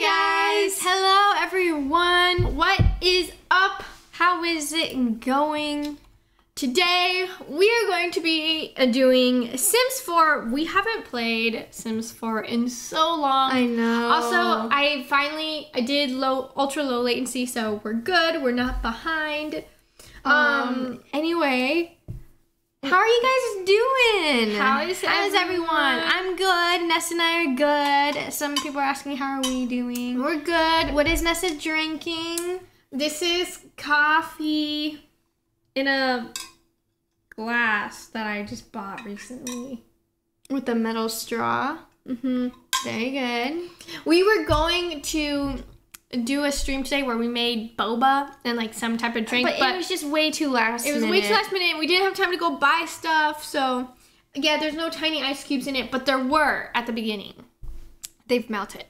guys! Hello everyone! What is up? How is it going? Today we are going to be doing Sims 4. We haven't played Sims 4 in so long. I know. Also, I finally I did low ultra low latency, so we're good. We're not behind. Um, Um, anyway, How are you guys doing? How is everyone? everyone? I'm good. Ness and I are good. Some people are asking how are we doing? we're good. What is Nessa drinking? This is coffee in a glass that I just bought recently. With a metal straw. Mm-hmm. Very good. We were going to do a stream today where we made boba and like some type of drink, But, but, it was just way too last it was way too last minute. We didn't have time to go buy stuff, so yeah, there's no tiny ice cubes in it, but there were at the beginning. They've melted,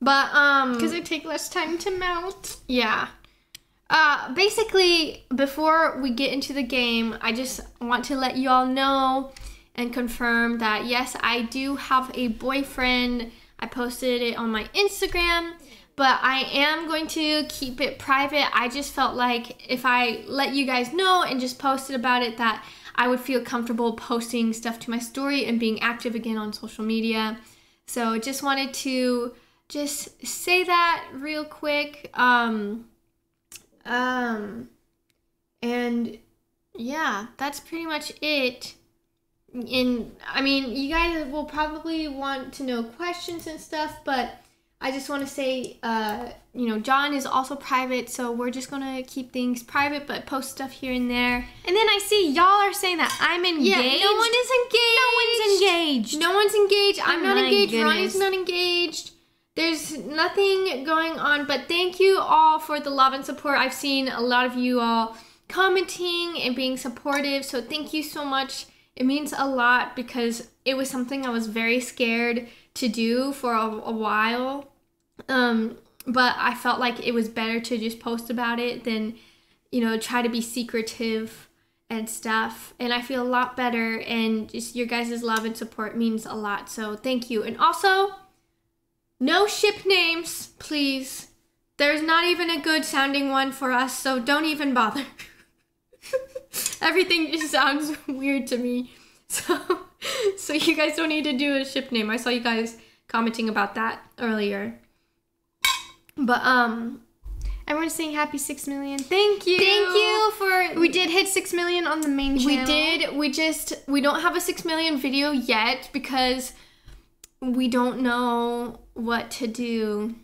but um, Because they take less time to melt. Yeah. Uh, basically, before we get into the game, I just want to let you all know and confirm that yes, I do have a boyfriend. I posted it on my Instagram, but I am going to keep it private. I just felt like if I let you guys know and just posted about it, that I would feel comfortable posting stuff to my story and being active again on social media. So just wanted to just say that real quick. Um, um, and yeah, that's pretty much it. And I mean, you guys will probably want to know questions and stuff, but I just want to say, uh, you know, John is also private, so we're just gonna keep things private, but post stuff here and there. And then I see y'all are saying that I'm engaged. Yeah, no one is engaged. No one's engaged. No one's engaged. I'm not engaged. goodness. Ronnie's not engaged. There's nothing going on, but thank you all for the love and support. I've seen a lot of you all commenting and being supportive, so thank you so much. It means a lot because it was something I was very scared to do for a, a while. Um, but I felt like it was better to just post about it than, you know, try to be secretive and stuff. And I feel a lot better, and just your guys' love and support means a lot. So thank you. And also, no ship names, please. There's not even a good sounding one for us, so don't even bother. Everything just sounds weird to me. So so you guys don't need to do a ship name. I saw you guys commenting about that earlier. But um Everyone's saying happy six million. Thank you. thank you for We did hit six million on the main channel. we did. We just we don't have a six million video yet because we don't know what to do.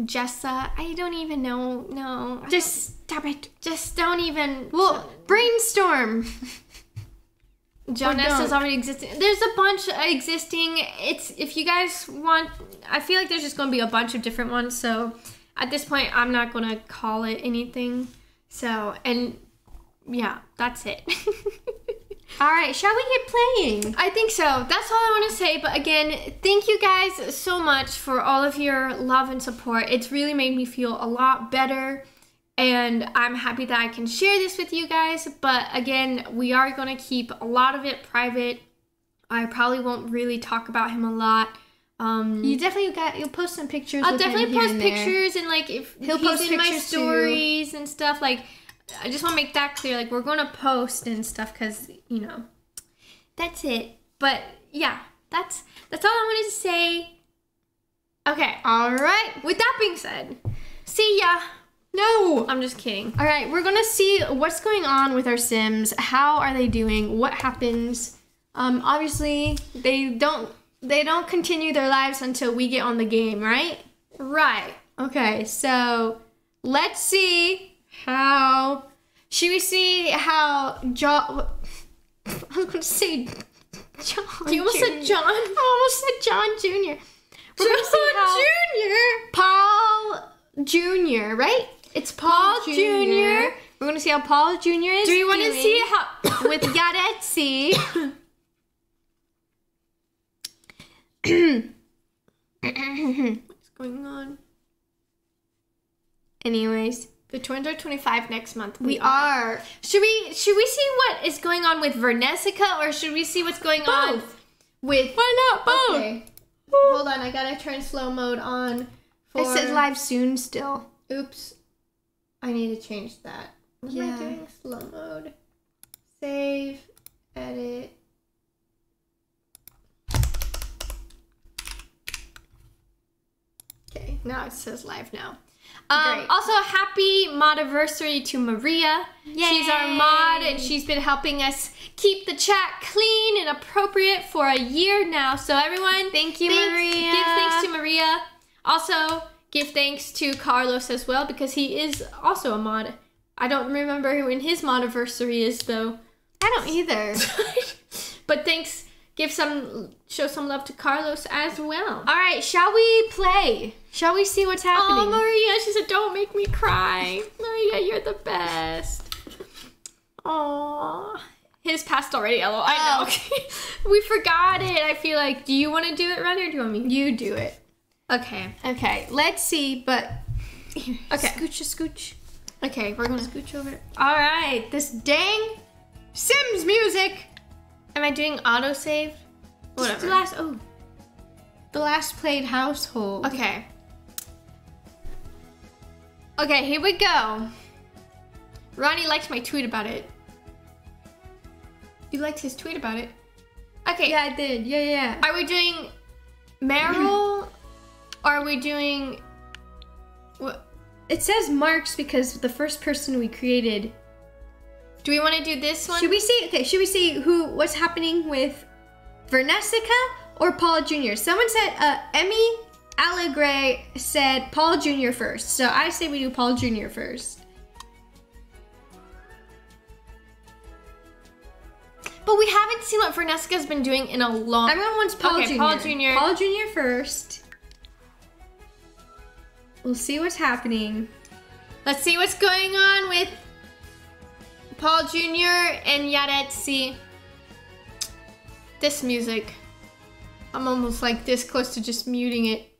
Jessa, I don't even know. No, Just stop it. just don't even. Well, brainstorm. John or is already existing. There's a bunch existing. It's if you guys want. I feel like there's just gonna be a bunch of different ones. So at this point, I'm not gonna call it anything. So and yeah, that's it. All right, shall we get playing? I think so. That's all I want to say. But again, thank you guys so much for all of your love and support. It's really made me feel a lot better. And I'm happy that I can share this with you guys. But again, we are going to keep a lot of it private. I probably won't really talk about him a lot. Um, You definitely got. You'll post some pictures. I'll definitely post and there. pictures and like if He'll he's post in my pictures too. stories and stuff. Like, I just want to make that clear. Like, we're going to post and stuff because you know, that's it. But yeah, that's that's all I wanted to say. Okay. All right. With that being said, see ya. No. I'm just kidding. All right, we're gonna see what's going on with our Sims. How are they doing? What happens? Um, obviously they don't they don't continue their lives until we get on the game, right? Right. Okay, so let's see how. Should we see how John? I was gonna say John. You almost said Jr.. John. I almost said John Jr. We're gonna see how Junior. Paul Jr. Right? It's Paul, Jr.. Jr. We're gonna see how Paul Jr. is. Do you want to see how? with Yaretsi? What's going on? Anyways, The twins are 25 next month. we are Should we should we see what is going on with Vernessica or should we see what's going on with Why not both? Okay. Hold on, I gotta turn slow mode on It says live soon still. Oops. I need to change that. What am I doing? Slow mode. Save. Edit. Okay, now it says live now. Um, also, happy modiversary to Maria. She's our mod, and she's been helping us keep the chat clean and appropriate for a year now. So everyone, Thank you, thanks- Maria. Give thanks to Maria. Also, give thanks to Carlos as well because he is also a mod. I don't remember when his modiversary is though. I don't either. but thanks. Give some, show some love to Carlos as well. All right, shall we play? Shall we see what's happening? Oh, Maria, she said, "Don't make me cry." Maria, you're the best. Aww. His passed already. LOL. I know. Oh. we forgot it. I feel like. Do you want to do it, Ren, or do you want me? you do it. Okay. Okay, let's see, but Okay. scooch a scooch. Okay. We're gonna. Scooch over. All right, this dang Sims music. Am I doing autosave? Just Whatever. The last oh, the last played household. Okay. Okay, here we go. Ronnie liked my tweet about it. You liked his tweet about it? Okay. Yeah, I did. Yeah, yeah. Are we doing Merrell or are we doing what It says marks because the first person we created. Do we want to do this one? Should we see? Okay, should we see who what's happening with Vernessica or Paul Jr.? Someone said uh, Emmy Allegre said Paul Jr. first, so I say we do Paul Jr. first. but we haven't seen what Vernessica's been doing in a long Everyone wants Paul Okay, Jr. Paul Jr.. Paul Jr. first. We'll see what's happening. Let's see what's going on with Paul Jr. and Yaretsi. This music. I'm almost like this close to just muting it.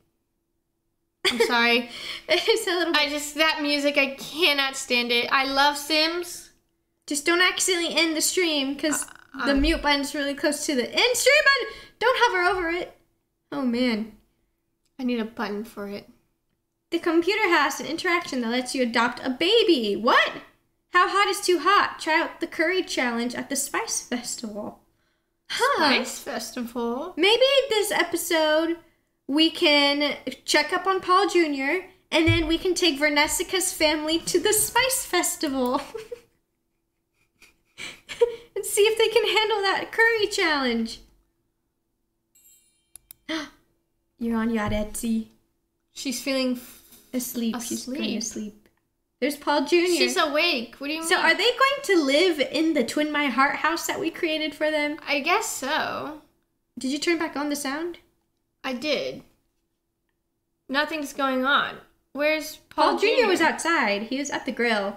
I'm sorry. it's a little. I just, that music, I cannot stand it. I love Sims. Just don't accidentally end the stream because Uh, the um, mute button's really close to the end stream button. Don't hover over it. Oh man. I need a button for it. The computer has an interaction that lets you adopt a baby. What? How hot is too hot? Try out the curry challenge at the Spice Festival. Huh. Spice Festival. Maybe this episode we can check up on Paul Jr. and then we can take Vernessica's family to the Spice Festival. and see if they can handle that curry challenge. You're on Yaretsi. She's feeling. F- Asleep. She's going to Asleep. sleep. There's Paul Jr. She's awake. What do you mean? so are they going to live in the Twin My Heart house that we created for them? I guess so. Did you turn back on the sound? I did. Nothing's going on. Where's Paul, Paul, Jr. was outside. He was at the grill.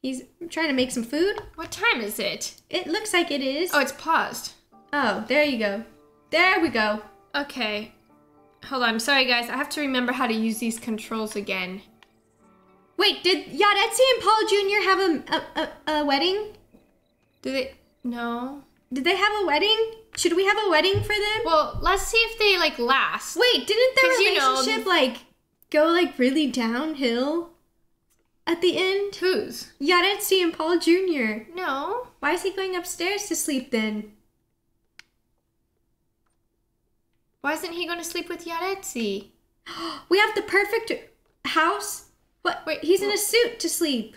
He's trying to make some food. What time is it? It looks like it is. Oh, it's paused. Oh, there you go. There we go. Okay. Hold on. Sorry, guys. I have to remember how to use these controls again. Wait, did Yaretsi and Paul Jr. have a, a, a, a wedding? Do they? No. Did they have a wedding? Should we have a wedding for them? Well, let's see if they like last. Wait, didn't their 'Cause, you know, relationship like go like really downhill at the end? Whose? Yaretsi and Paul Jr. No. Why is he going upstairs to sleep then? Why isn't he going to sleep with Yaretsi? We have the perfect house. What? Wait, he's in a suit to sleep.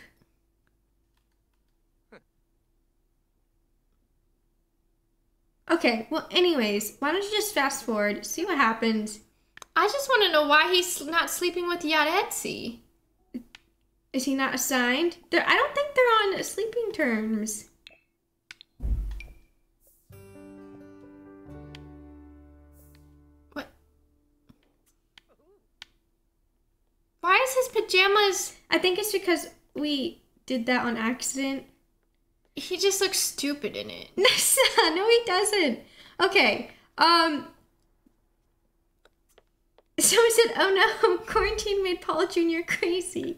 Okay, well, anyways, why don't you just fast forward, see what happens? I just want to know why he's not sleeping with Yaretsi. Is he not assigned? They're, I don't think they're on sleeping terms. Why is his pajamas? I think it's because we did that on accident. He just looks stupid in it. no, he doesn't. Okay. Um. Someone said, "Oh no, quarantine made Paul Jr. crazy."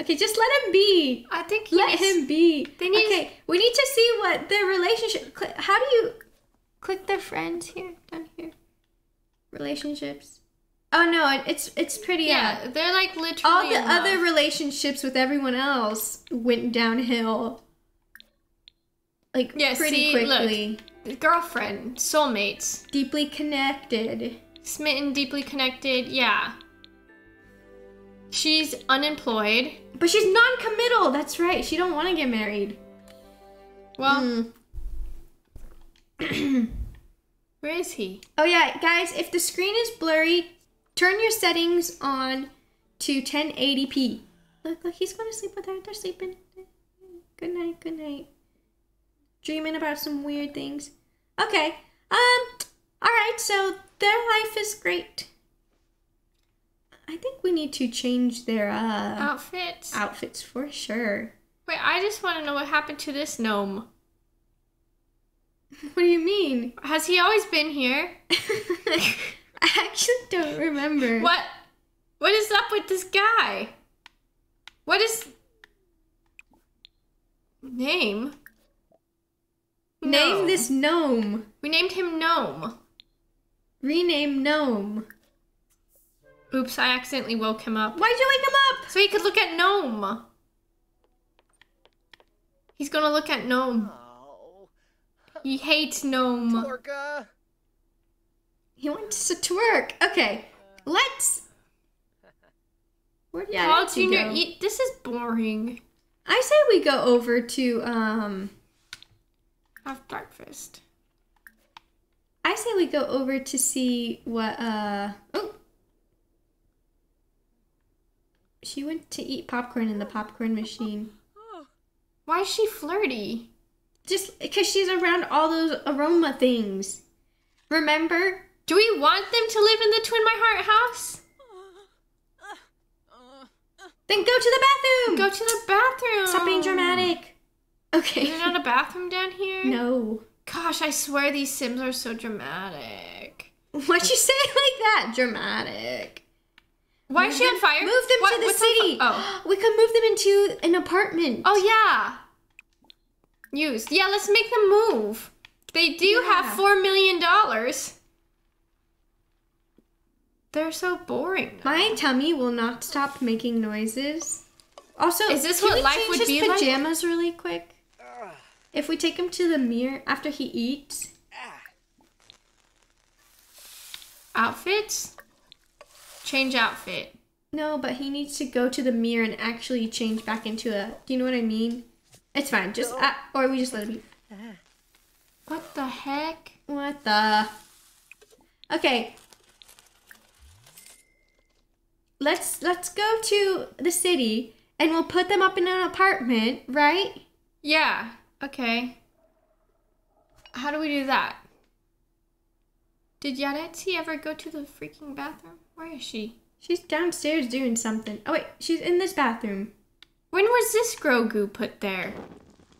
Okay, just let him be. I think Let needs- him be. Okay, we need to see what their relationship. How do you click their friends here, down here. relationships? Oh no, it- it's it's pretty. Yeah, uh, they're like literally. all the other love. relationships with everyone else went downhill. Like Yeah, pretty see, look. quickly. girlfriend, soulmates, Deeply connected. smitten, deeply connected. Yeah. She's unemployed. But she's non-committal. That's right. She don't want to get married. Well, Mm. where is he? Oh yeah, guys, if the screen is blurry, turn your settings on to 1080p. Look, look, he's going to sleep with her. They're sleeping. Good night, good night. Dreaming about some weird things. Okay. Um all right, so their life is great. I think we need to change their uh Outfits. outfits for sure. Wait, I just want to know what happened to this gnome. What do you mean? Has he always been here? I actually don't remember. What? What is up with this guy? What is name? Name Gnome. this gnome. We named him Gnome. Rename gnome. Oops, I accidentally woke him up. Why'd you wake him up? So he could look at Gnome. He's gonna look at Gnome. Oh, He hates Gnome. Orca. He wants to twerk. Okay, let's. Where did Paul Alex go? Jr. e- this is boring. I say we go over to um. Have breakfast. I say we go over to see what uh. Oh. She went to eat popcorn in the popcorn machine. Why is she flirty? Just because she's around all those aroma things. Remember? Do we want them to live in the Twin My Heart house? Then go to the bathroom. Go to the bathroom. Stop being dramatic. Okay. Is there not a bathroom down here? No. Gosh, I swear these Sims are so dramatic. Why'd you say it like that? Dramatic. Why is she on fire? Move them What- to the city. oh. We could move them into an apartment. Oh yeah. Used. Yeah, let's make them move. They do Yeah. have four million dollars. They're so boring. My tummy will not stop making noises. Also, Is this can what we life would his be like? pajamas really quick? If we take him to the mirror after he eats, Outfits? Change outfit. no, but he needs to go to the mirror and actually change back into a. Do you know what I mean? It's fine. Just uh, or we just let him. Be. What the heck? What the? Okay. Let's let's go to the city and we'll put them up in an apartment, right? Yeah. Okay. How do we do that? Did Yaretsi ever go to the freaking bathroom? Where is she? She's downstairs doing something. Oh wait, she's in this bathroom. When was this Grogu put there?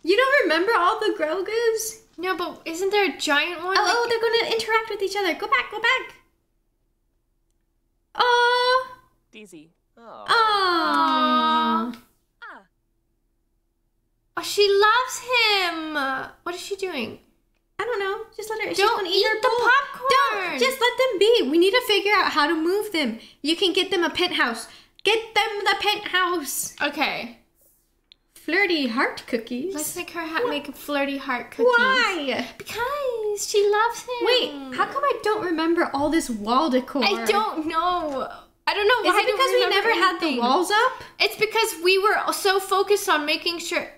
You don't remember all the Grogus? No, but isn't there a giant one? Oh, oh, Like- they're gonna interact with each other. Go back, go back. Oh, DZ. Oh. oh. oh, she loves him. What is she doing? I don't know. Just let her. she's Don't gonna eat the bowl. popcorn. Don't. Just let them be. We need to figure out how to move them. You can get them a penthouse. Get them the penthouse. Okay. Flirty heart cookies. Let's make her ha- make flirty heart cookies. Why? Because she loves him. Wait, how come I don't remember all this wall decor? I don't know. I don't know Is why. it because we remember never had the walls up? It's because we were so focused on making sure.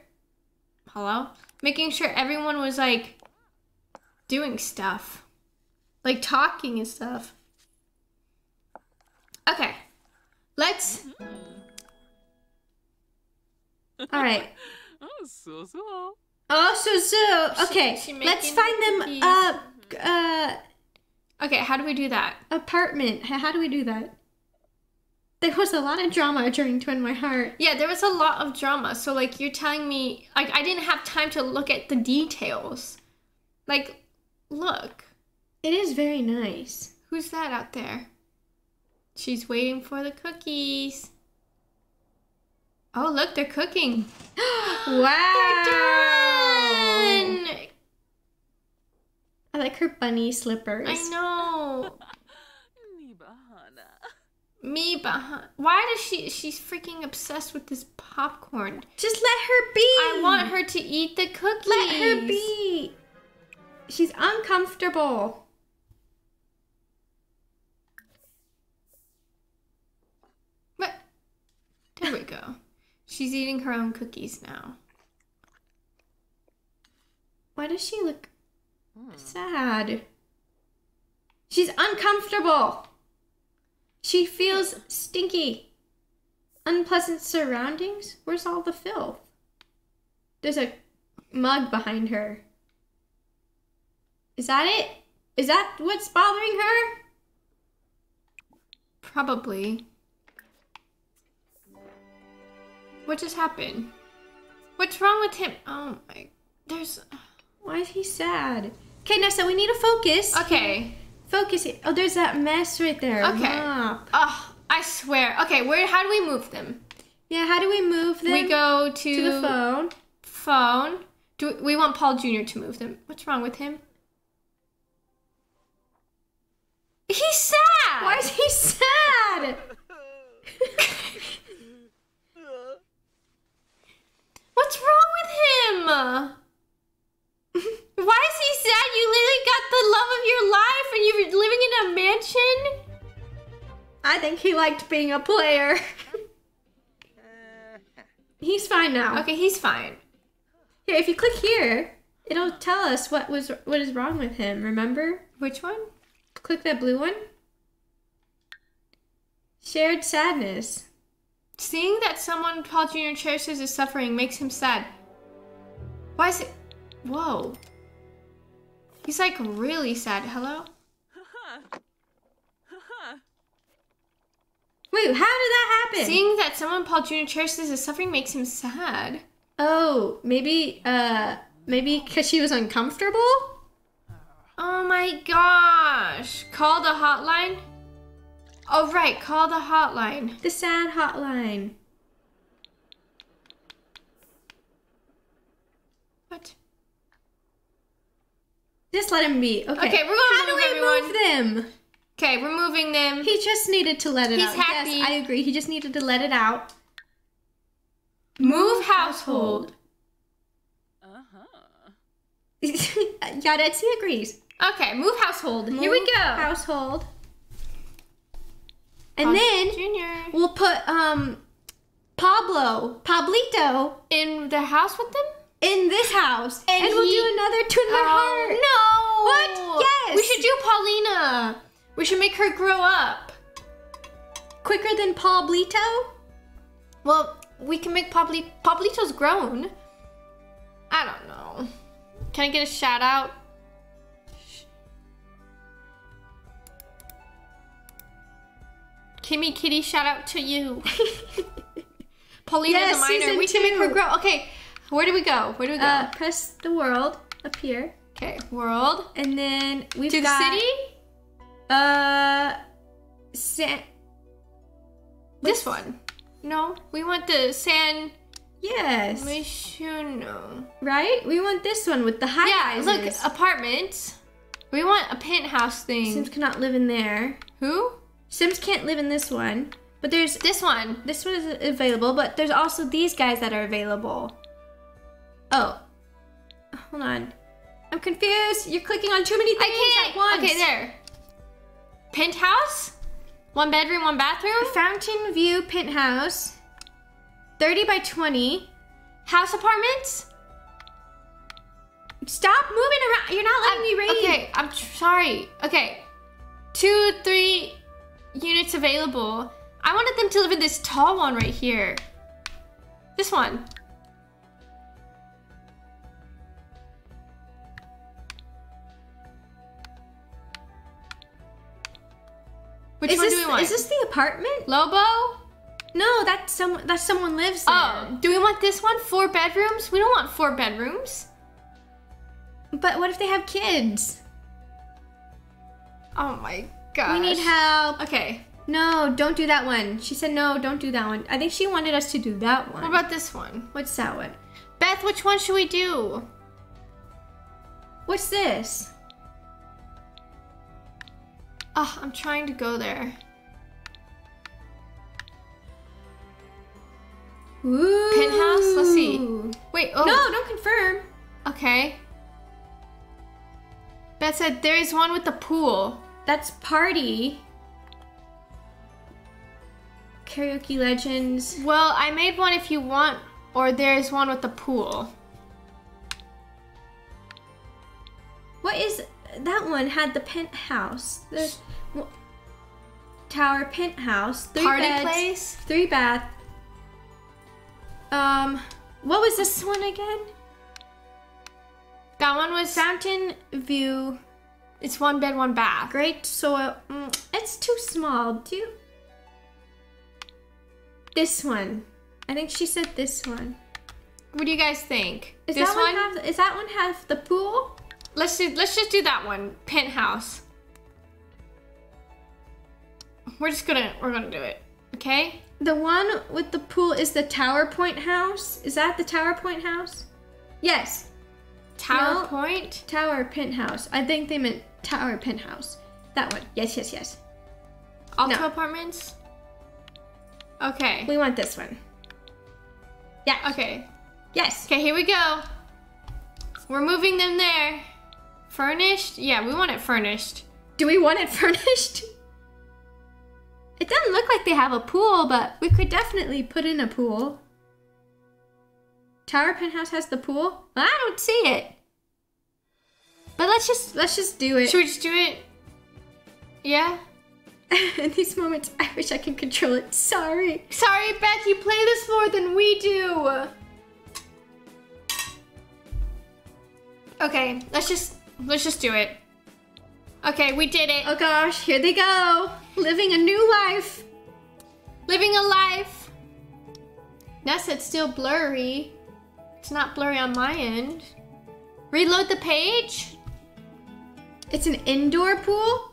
Hello? Making sure everyone was like doing stuff. Like talking and stuff. Okay. Let's. All right. Oh, so so. Oh, so so. Okay, she let's find them cookies. a uh Okay, how do we do that? apartment. How do we do that? There was a lot of drama during Twin My Heart. Yeah, there was a lot of drama. So, like, you're telling me, like, I didn't have time to look at the details. Like, look. It is very nice. Who's that out there? She's waiting for the cookies. Oh, look, they're cooking. wow. They're done! I like her bunny slippers. I know. Nibahana. me behind. Why does she? She's freaking obsessed with this popcorn. Just let her be. I want her to eat the cookies. Let her be. She's uncomfortable. What? There we go. She's eating her own cookies now. Why does she look hmm. sad? She's uncomfortable. She feels stinky. Unpleasant surroundings? Where's all the filth? There's a mug behind her. Is that it? Is that what's bothering her? Probably. What just happened? What's wrong with him? Oh my. There's. Why is he sad? Okay, Nessa, we need to focus. Okay. Focus. it. Oh, there's that mess right there. Okay. Mop. Oh, I swear. Okay, where? How do we move them? Yeah, how do we move them? we go to, to the phone. phone. Do we want Paul Jr. to move them? What's wrong with him? He's sad. Why is he sad? What's wrong with him? Why is he sad? You literally got the love of your life and you're living in a mansion? I think he liked being a player. He's fine now. Okay, he's fine. Here, if you click here, it'll tell us what was what is wrong with him. Remember? Which one? Click that blue one. Shared sadness. Seeing that someone Paul Jr. cherishes is suffering makes him sad. Why is it? Whoa. He's like really sad. Hello? Wait, how did that happen? Seeing that someone Paul Jr. cherishes is suffering makes him sad. oh, maybe uh maybe cuz she was uncomfortable? Oh my gosh. Call the hotline? Oh, right. Call the hotline. The sad hotline. What? Just let him be. Okay. Okay, we're gonna How do move we everyone. move them? Okay, we're moving them. He just needed to let it He's out. happy. Yes, I agree. He just needed to let it out. Move household. Uh-huh. yeah, Etsy agrees. Okay, move household. Here we go. Household. And then Jr. we'll put um Pablo, Pablito in the house with them? In this house. And, And we'll he- do another Twin My oh, Heart. no. What? Yes. We should do Paulina. We should make her grow up. Quicker than Pablito? Well, we can make Pabli- Pablito's grown. I don't know. Can I get a shout out? Kimmy Kitty, shout out to you. Paulina Yes, a minor. season We can make her grow. Okay, where do we go? Where do we go? Uh, press the world up here. okay, world. And then we've To the got city? uh San This one. No, we want the San Yes. Myshuno. Right? We want this one with the high Yeah, look, rises. apartments. We want a penthouse thing. Sims cannot live in there. Who? Sims can't live in this one. But there's This one. this one is available, but there's also these guys that are available. Oh. Hold on. I'm confused. You're clicking on too many things I can't. once. Okay, there. Penthouse? One bedroom, one bathroom? Fountain View Penthouse. 30 by 20. House apartments? Stop moving around. You're not letting me read. Okay, I'm sorry. Okay. Two, three units available. I wanted them to live in this tall one right here. This one. Which Is one this, do we want? is this the apartment? Lobo? No, that's some that someone lives oh, there. Oh, do we want this one? Four bedrooms? We don't want four bedrooms. But what if they have kids? Oh my gosh. We need help. Okay. No, don't do that one. She said no, don't do that one. I think she wanted us to do that one. What about this one? What's that one? Beth, which one should we do? What's this? Ah, I'm trying to go there. Ooh. Penthouse? Let's see. Wait, oh. No, don't confirm. Okay. That said there is one with the pool. That's party. Karaoke Legends. Well, I made one if you want, or there's one with the pool. What is that one? Had the penthouse. The tower penthouse. Three Party beds, place? Three bath. Um, what was this one again? That one was. Fountain view. It's one bed, one bath. Great soil. Mm, it's too small. Too. This one. I think she said this one. What do you guys think? Is this that one, have? Is that one have the pool? Let's do. Let's just do that one. Penthouse. We're just gonna. We're gonna do it. Okay. The one with the pool is the Tower Point house. Is that the Tower Point house? Yes. Tower No. Point. Tower penthouse. I think they meant Tower penthouse. That one. Yes, yes, yes. Alto No. Apartments. Okay. We want this one. Yeah. Okay. Yes. Okay. Here we go. We're moving them there. Furnished? Yeah, we want it furnished. Do we want it furnished? It doesn't look like they have a pool, but we could definitely put in a pool. Tower penthouse has the pool? I don't see it. But let's just let's just do it. Should we just do it? Yeah. In these moments, I wish I could control it. Sorry. Sorry, Beth, you play this more than we do. Okay, let's just let's just do it. Okay, we did it. Oh gosh, here they go. Living a new life. Living a life. Ness, it's still blurry. It's not blurry on my end. Reload the page. It's an indoor pool?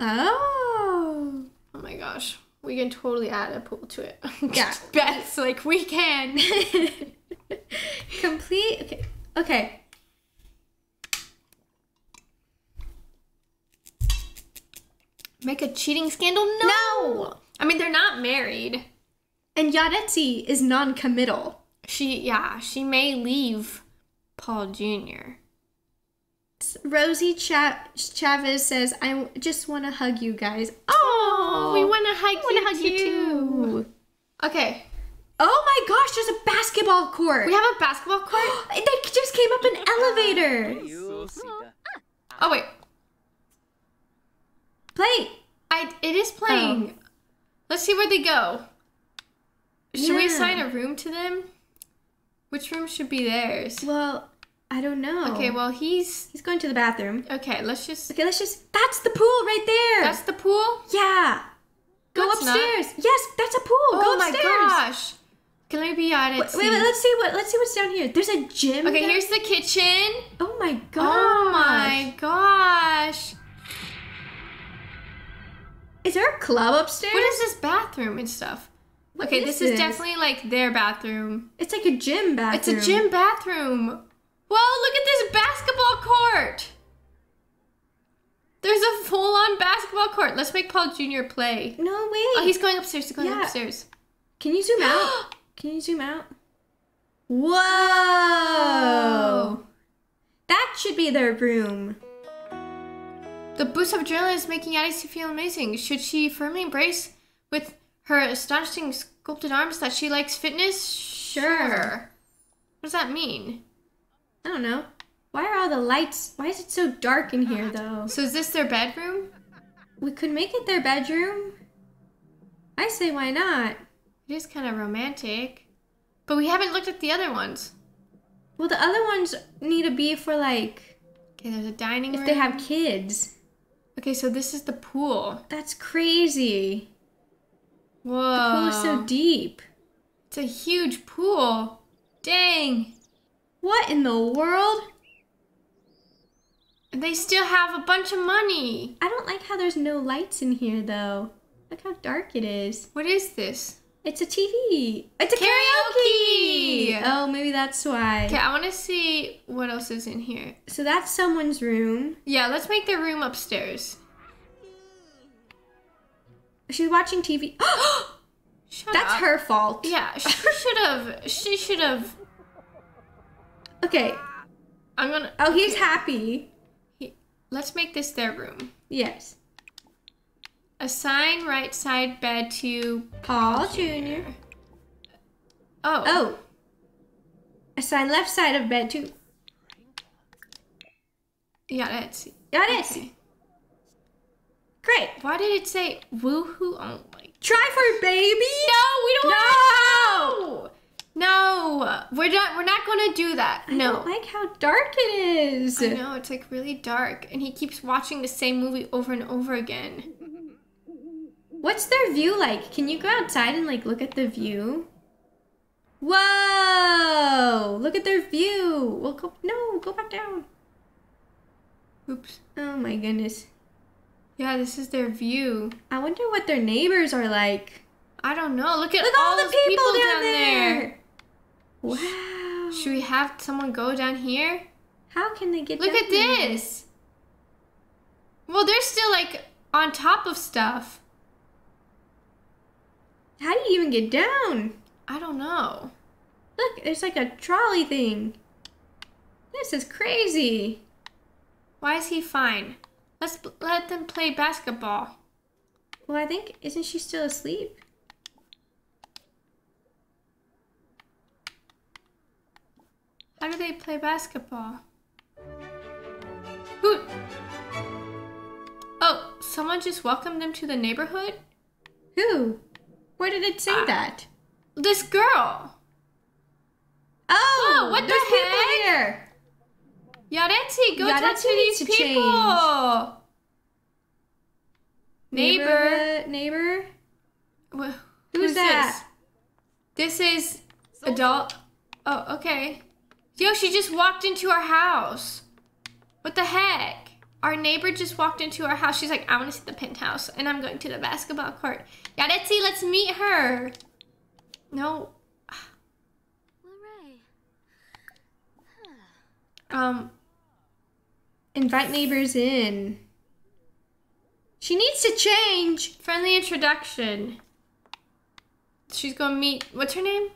Oh. Oh my gosh, we can totally add a pool to it. Yeah. Beth's like we can. Complete. Okay. Okay. Make a cheating scandal? No. no! I mean, they're not married. And Yaretsi is non-committal. She, yeah, she may leave Paul Jr. Rosie Cha- Chavez says, "I just want to hug you guys." Oh, we want to hug, I wanna you, hug you too. Okay, Oh my gosh, there's a basketball court. we have a basketball court. they just came up an elevator. Oh wait, Play. I it is playing. Oh. Let's see where they go. Should we assign a room to them? Which room should be theirs? Well, I don't know. Okay, well he's he's going to the bathroom. okay. Let's just. Okay, let's just. That's the pool right there. That's the pool. yeah. Go No, it's not. upstairs. Yes, that's a pool. Oh Go upstairs. Oh my gosh! Can I be on it? Wait, wait, wait, let's see what let's see what's down here. There's a gym. Okay, down- here's the kitchen. Oh my god. Oh my gosh! Is there a club upstairs? What is this bathroom and stuff? What okay, is this is definitely like their bathroom. It's like a gym bathroom. It's a gym bathroom. Whoa, look at this basketball court. There's a full-on basketball court. Let's make Paul Jr. play. No way. Oh, he's going upstairs. He's going Yeah. upstairs. Can you zoom out? Can you zoom out? Whoa. That should be their room. The boost of adrenaline is making Addie feel amazing. Should she firmly embrace with her astonishing sculpted arms that she likes fitness? Sure. What does that mean? I don't know. Why are all the lights? Why is it so dark in here uh, though? So is this their bedroom? We could make it their bedroom. I say why not? It is kind of romantic. But we haven't looked at the other ones. Well, the other ones need to be for like Okay, there's a dining if room. If they have kids. Okay, so this is the pool. That's crazy. Whoa. The pool is so deep. It's a huge pool. Dang. What in the world? They still have a bunch of money. I don't like how there's no lights in here though. Look how dark it is. What is this? It's a TV. It's a Karaoke! karaoke. Oh, maybe that's why. Okay, I want to see what else is in here. So that's someone's room. Yeah, let's make their room upstairs. She's watching TV. Shut That's up. her fault. Yeah, she should have. She should have. Okay. I'm gonna. Oh, he's happy. he- let's make this their room. Yes. Assign right side bed to. Paul Jr. Oh. Oh. Assign left side of bed to. Yeah, that's. Got it. Okay. Great. Why did it say woohoo? Oh my. Try for baby. No, we don't. No. No, we're not. We're not going to do that. I no. don't like how dark it is. I know it's like really dark, and he keeps watching the same movie over and over again. What's their view like? Can you go outside and like look at the view? Whoa! Look at their view. We'll go. No, go back down. Oops. Oh my goodness. Yeah, this is their view. I wonder what their neighbors are like. I don't know. Look at Look all, all the those people, down, down there. there. Wow. Should we have someone go down here? How can they get Look at there? this. Well, they're still like on top of stuff. How do you even get down? I don't know. Look, there's like a trolley thing. This is crazy. Why is he fine? Let's let them play basketball. Well, I think isn't she still asleep? How do they play basketball? Who? Oh, someone just welcomed them to the neighborhood? Who? Where did it say Ah. that? This girl. Oh, what the there's people heck? here. Yaretsi, go talk to these to people. Neighbor. Neighbor. Neighbor. Wh- Who's that? This? this is adult. Oh, okay. Yo, she just walked into our house. What the heck? Our neighbor just walked into our house. She's like, I want to see the penthouse, and I'm going to the basketball court. Yaretsi, let's meet her. No. Um. Invite neighbors in. She needs to change. Friendly introduction. She's gonna meet. What's her name?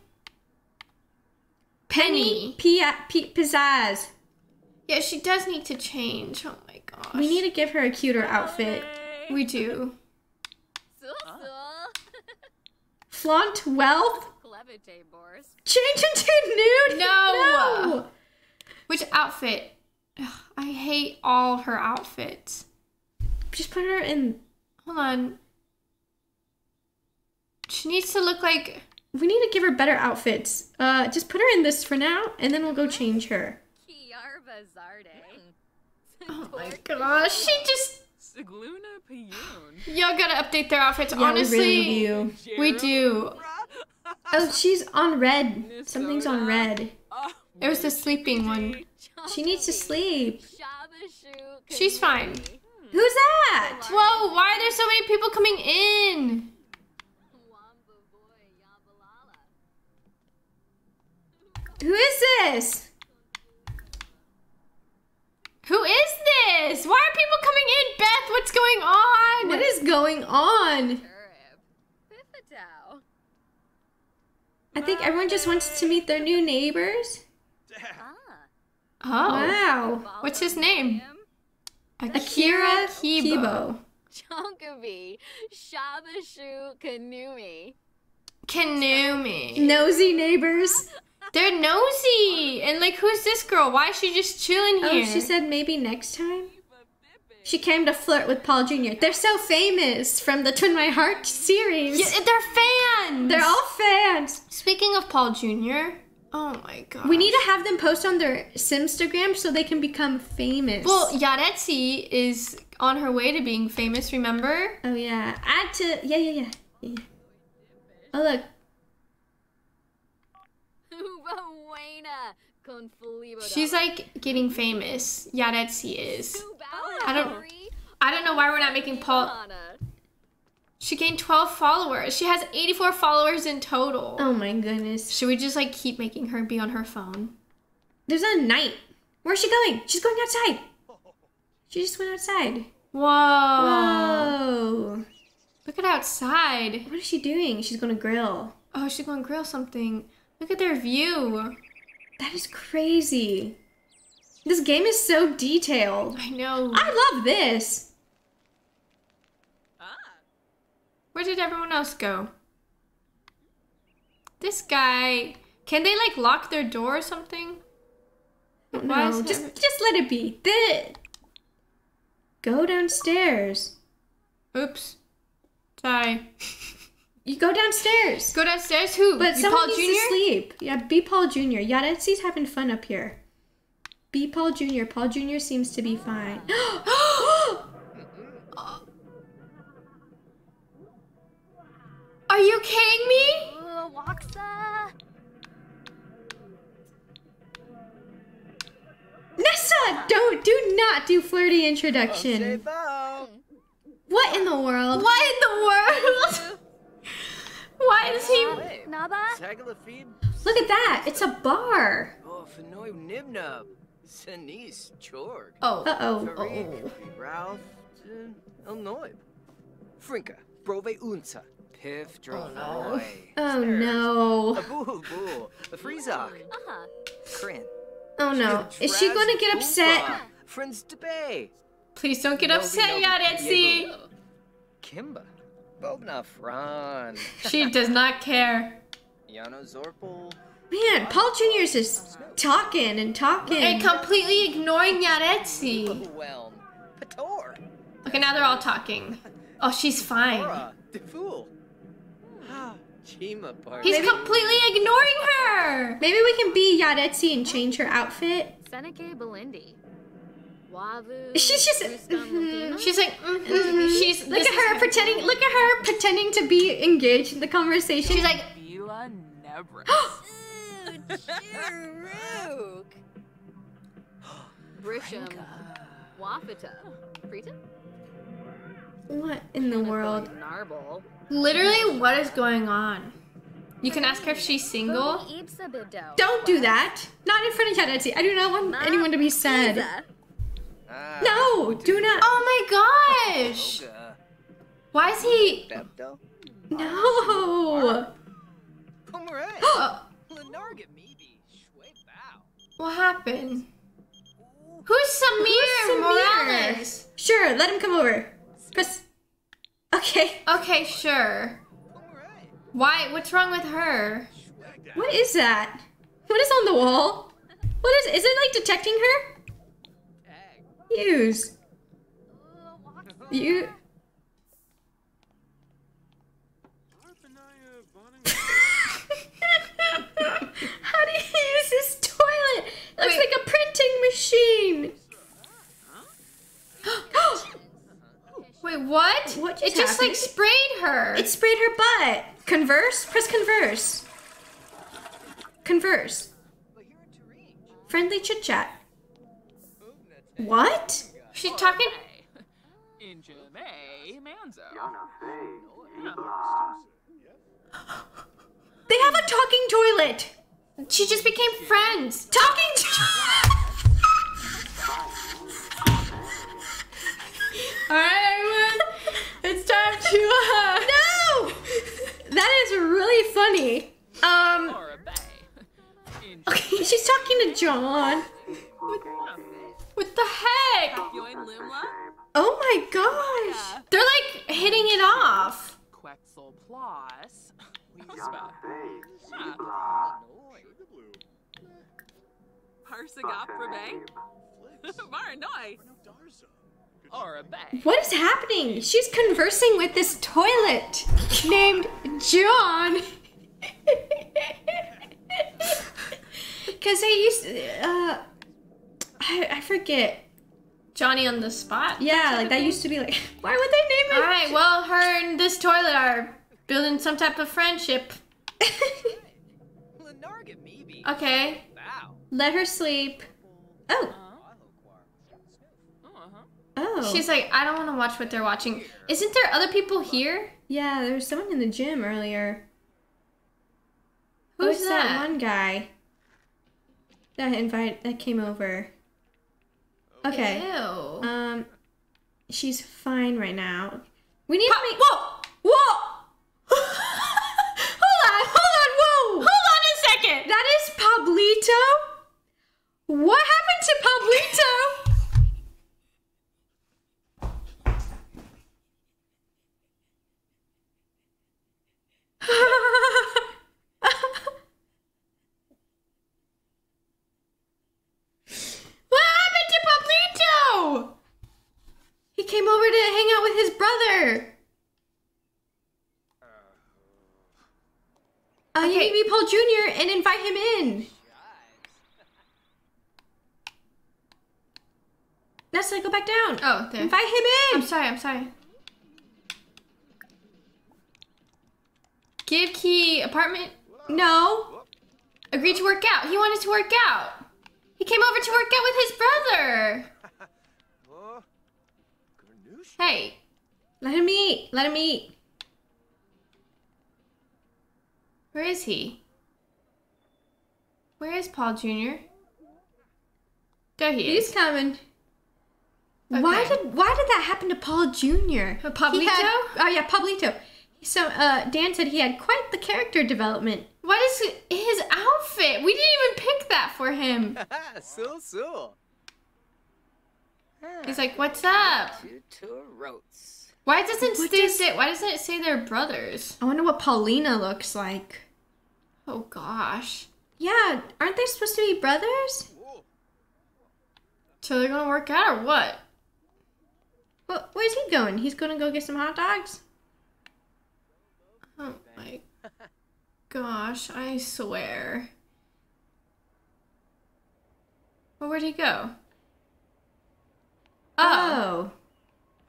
Penny. P- P- pizzazz. Yeah, she does need to change. Oh my gosh. We need to give her a cuter outfit. We do. So so. Flaunt wealth. Clevite Boris. Change into nude. No. No. Which outfit? Ugh, I hate all her outfits. Just put her in. Hold on. She needs to look like. We need to give her better outfits. Uh, just put her in this for now, and then we'll go change her. Kiarva Zarde. Oh my gosh, she just. Sigluna Payun. Y'all gotta update their outfits. Yeah, we Honestly, really do. we do. Oh, she's on red. Something's on red. It was the sleeping one. She needs to sleep. She's fine. Who's that? Whoa, why are there so many people coming in? Wamba boy Yabalala. Who is this? Who is this? Why are people coming in? Beth, what's going on? What is going on? I think everyone just wants to meet their new neighbors. Oh. Wow. What's his name? Akira Kibo. Kibo. Chonkavi. Shabashu Kanumi. Kanumi. Nosy neighbors. They're nosy. And like, who's this girl? Why is she just chilling here? Oh, she said maybe next time. She came to flirt with Paul Jr. They're so famous from the Twin My Heart series. Yeah, they're fans. They're all fans. Speaking of Paul Jr., oh my god. We need to have them post on their Simstagram so they can become famous. Well, Yaretsi is on her way to being famous, remember? oh yeah. Add to yeah yeah yeah. yeah. Oh look. She's like getting famous. Yaretsi is. Oh, I don't- I don't know why we're not making Paul. She gained 12 followers. She has 84 followers in total. oh my goodness. Should we just like keep making her be on her phone? There's a knight. Where's she going? She's going outside. She just went outside. Whoa. Whoa. Look Look at outside. What is she doing? She's gonna grill. Oh, she's going to grill something. Look at their view. That is crazy. This game is so detailed. I know. I love this. Ah. Where did everyone else go? This guy. Can they like lock their door or something? Why No, is just it- just let it be. The go downstairs. Oops. Sorry. You go downstairs. Go downstairs. Who? But You someone Paul needs Jr. to sleep. Yeah, be Paul Jr. Yaretsi's having fun up here. Be Paul Jr. Paul Jr. seems to be fine. Are you kidding me? Waksa. Nessa, don't do not do flirty introduction. Oh, what in the world? What in the world? Why is he? Naba. Look at that. It's a bar. Oh, Fenoy Nibnub. Sanis Chorg. Oh. Uh oh. Farik. Ralph. Elnoib. Frinka. Brove Unsa. Piff Dronoy. Oh no. Abu Boo. Freezok. Uh-huh. Crin. Oh no. Is she gonna get upset? Friends Debay. Please don't get Nobi upset, Nobi Yaretsi. Diego. Kimba. Bobna Fran. She does not care. Yano Zorpal. Man, Paul Jr. is just talking and talking. And completely ignoring Yaretsi. Whelm. Pator. Okay, now they're all talking. Oh, she's fine. Aura. Defool. Chima Party. He's completely ignoring her. Maybe we can be Yaretsi and change her outfit. Seneke Belindi. Wavu. She's just- Rustam mhm. Lapina. She's like, mm-hmm. she's. Look at her pretending. Look at her pretending to be engaged in the conversation. She's like, Vila Nebris. Churuk. Brisham. Wafita. Freeton? what in the world? Narble. literally, what is going on? You can ask her if she's single. Don't do that. Not in front of Yaretsi. I do not want anyone to be sad. Ah, No, do not. Oh my gosh! Oga. Why is he? Bepto. No. Pomeray. Uh, Lenarga Meaty. Shway Bow. what happened? Who's Samir, Who's Samir? Morales? Sure, let him come over. Press. Okay. Okay, sure. Why? What's wrong with her? What is that? What is on the wall? What is? Is it like detecting her? Use. You. How do you use this toilet? It looks Wait. like a printing machine. Wait, what? What it just just like sprayed her. It sprayed her butt. Converse? Press converse. Converse. But here to reach. Friendly chit chat. Ugna What? She's talking. Injame Manzo. They have a talking toilet. She just became friends. Talking to- All right, everyone. It's time to. Uh, No! That is really funny. Um, Or a bay. okay, she's talking to John. what the heck? Yoin Limla. Oh my gosh. They're like hitting it off. Quetzal Plus. Whispa. Parsagap Rabe. Maranoi. Or a bay. What is happening? She's conversing with this toilet named John. Because they used uh, I, I forget. Johnny on the spot. Yeah, like that used to be like, why would they name it? All right. Well, her and this toilet are building some type of friendship. Okay. Let her sleep. Oh, Uh-huh. oh. She's like, I don't want to watch what they're watching. Isn't there other people here? yeah, there was someone in the gym earlier. Oh, Who's that? one guy that invite that came over. Okay. Ew. Um, she's fine right now. We need pa- to make. Whoa! Whoa! hold on! Hold on! Whoa! Hold on a second. That is Pablito. What happened to Pablito? with his brother. Uh, You Okay. need to be Paul Jr. and invite him in. Nessa, go back down. Oh, there. Invite him in. I'm sorry, I'm sorry. Give key apartment. No. Agreed to work out. He wanted to work out. He came over to work out with his brother. Oh. Hey, Let him eat. Let him eat. where is he? Where is Paul Jr.? There he He's is. coming. Why did Why did that happen to Paul Jr.? Pablito? Had- oh yeah, Pablito. So uh, Dan said he had quite the character development. What is his outfit? We didn't even pick that for him. so so. He's like, "What's up?" Tutorotes. Why doesn't What stay does- say? Why doesn't it say they're brothers? I wonder what Paulina looks like. Oh gosh. Yeah, aren't they supposed to be brothers? So they're gonna work out or what? Well, where's he going? He's gonna go get some hot dogs. Oh my gosh, I swear. Well, where'd he go? Oh, Oh,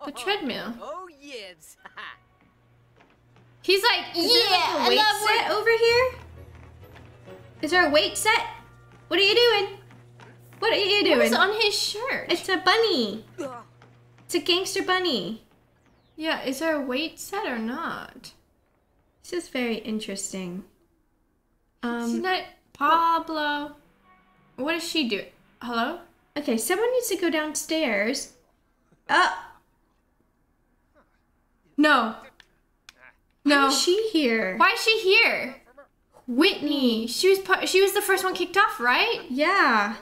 the treadmill. Oh yes. He's like, Is yeah, there like a I weight love set over here? Is there a weight set? What are you doing? What are you doing? is on his shirt? It's a bunny. It's a gangster bunny. yeah, is there a weight set or not? This is very interesting. Isn't Um, that Pablo? What is she doing? Hello? okay, someone needs to go downstairs. Uh, No. why No. is she here? Why is she here? Whitney. She was she was the first one kicked off, right? Yeah,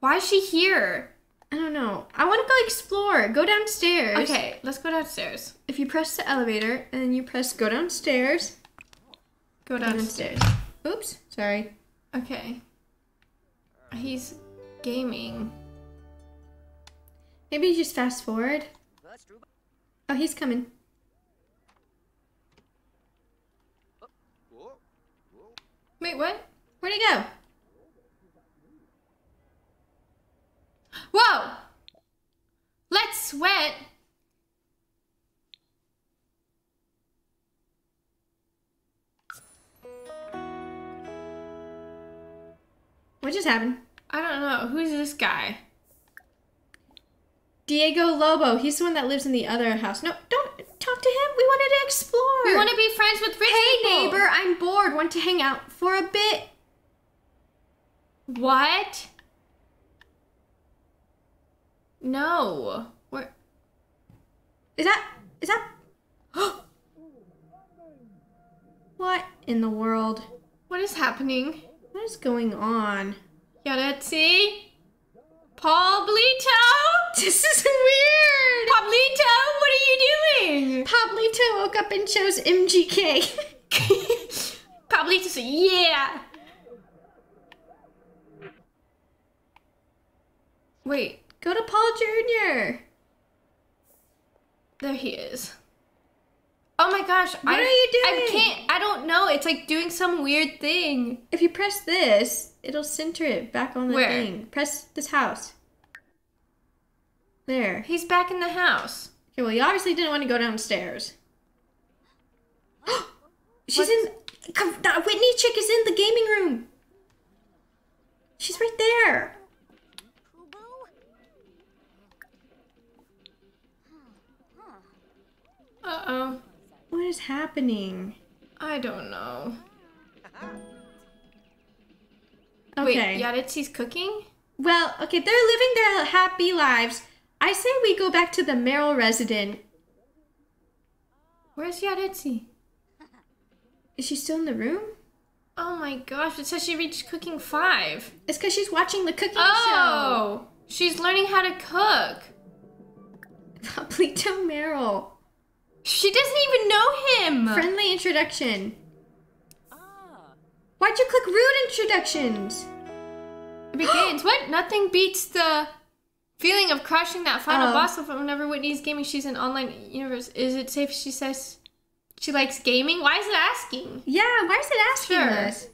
Why is she here? I don't know. I want to go explore. Go downstairs. Okay, let's go downstairs. If you press the elevator and then you press go downstairs. Go downstairs. downstairs. Oops, sorry. Okay. He's gaming. Maybe just fast forward. Oh, he's coming. Whoa. Whoa. Wait, what? Where'd he go? Whoa! Let's sweat. What just happened? I don't know. Who's this guy? Diego Lobo. He's the one that lives in the other house. No, don't talk to him. We wanted to explore. We want to be friends with rich Hey, people. neighbor, I'm bored. Want to hang out for a bit? What? No. Where? Is that is that? what in the world? What is happening? What is going on? Yaretsi? Pablito? This is weird. Pablito, what are you doing? Pablito woke up and chose MGK. Pablito said, yeah. Wait, Go to Paul Jr. there he is. Oh my gosh. What I, are you doing? I can't, I don't know. It's like doing some weird thing. If you press this, it'll center it back on the Where? thing. Press this house. There. He's back in the house. Okay, well, you obviously didn't want to go downstairs. She's in. Come, that Whitney chick is in the gaming room. She's right there. Uh oh. What is happening? I don't know. Okay. Wait, Yaretsi's cooking? Well, okay, they're living their happy lives. I say we go back to the Merrell resident. Where's Yaretsi? Is she still in the room? Oh my gosh, it says she reached cooking five. It's because she's watching the cooking show. Oh, she's learning how to cook. Pablito Merrell. She doesn't even know him. Friendly introduction. Ah. Why'd you click rude introductions? It begins. what? Nothing beats the feeling of crushing that final Oh. boss of whenever Whitney's gaming. She's in online universe. Is it safe? She says she likes gaming. Why is it asking? Yeah, why is it asking Sure. us?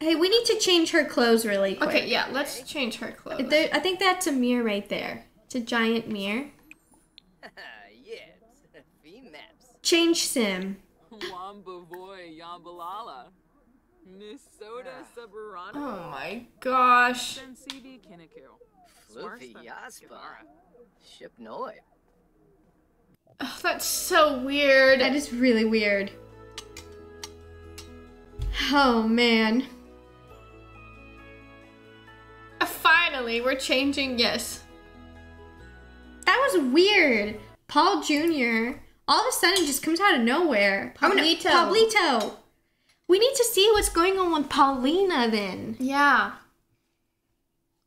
Hey, we need to change her clothes really quick. Okay, yeah. Let's change her clothes. There, I think that's a mirror right there. It's a giant mirror. yes. Change sim. Wamba voy yambalala. Minnesota Subarana. Oh my gosh. Then CB Kinniku. Floofy Yaspa. Ship Noi. Ugh, that's so weird. That is really weird. Oh man. Uh, Finally, we're changing. Yes. That was weird. Paul Jr. all of a sudden just comes out of nowhere. Oh, Pablito. Pablito. We need to see what's going on with Paulina then. Yeah.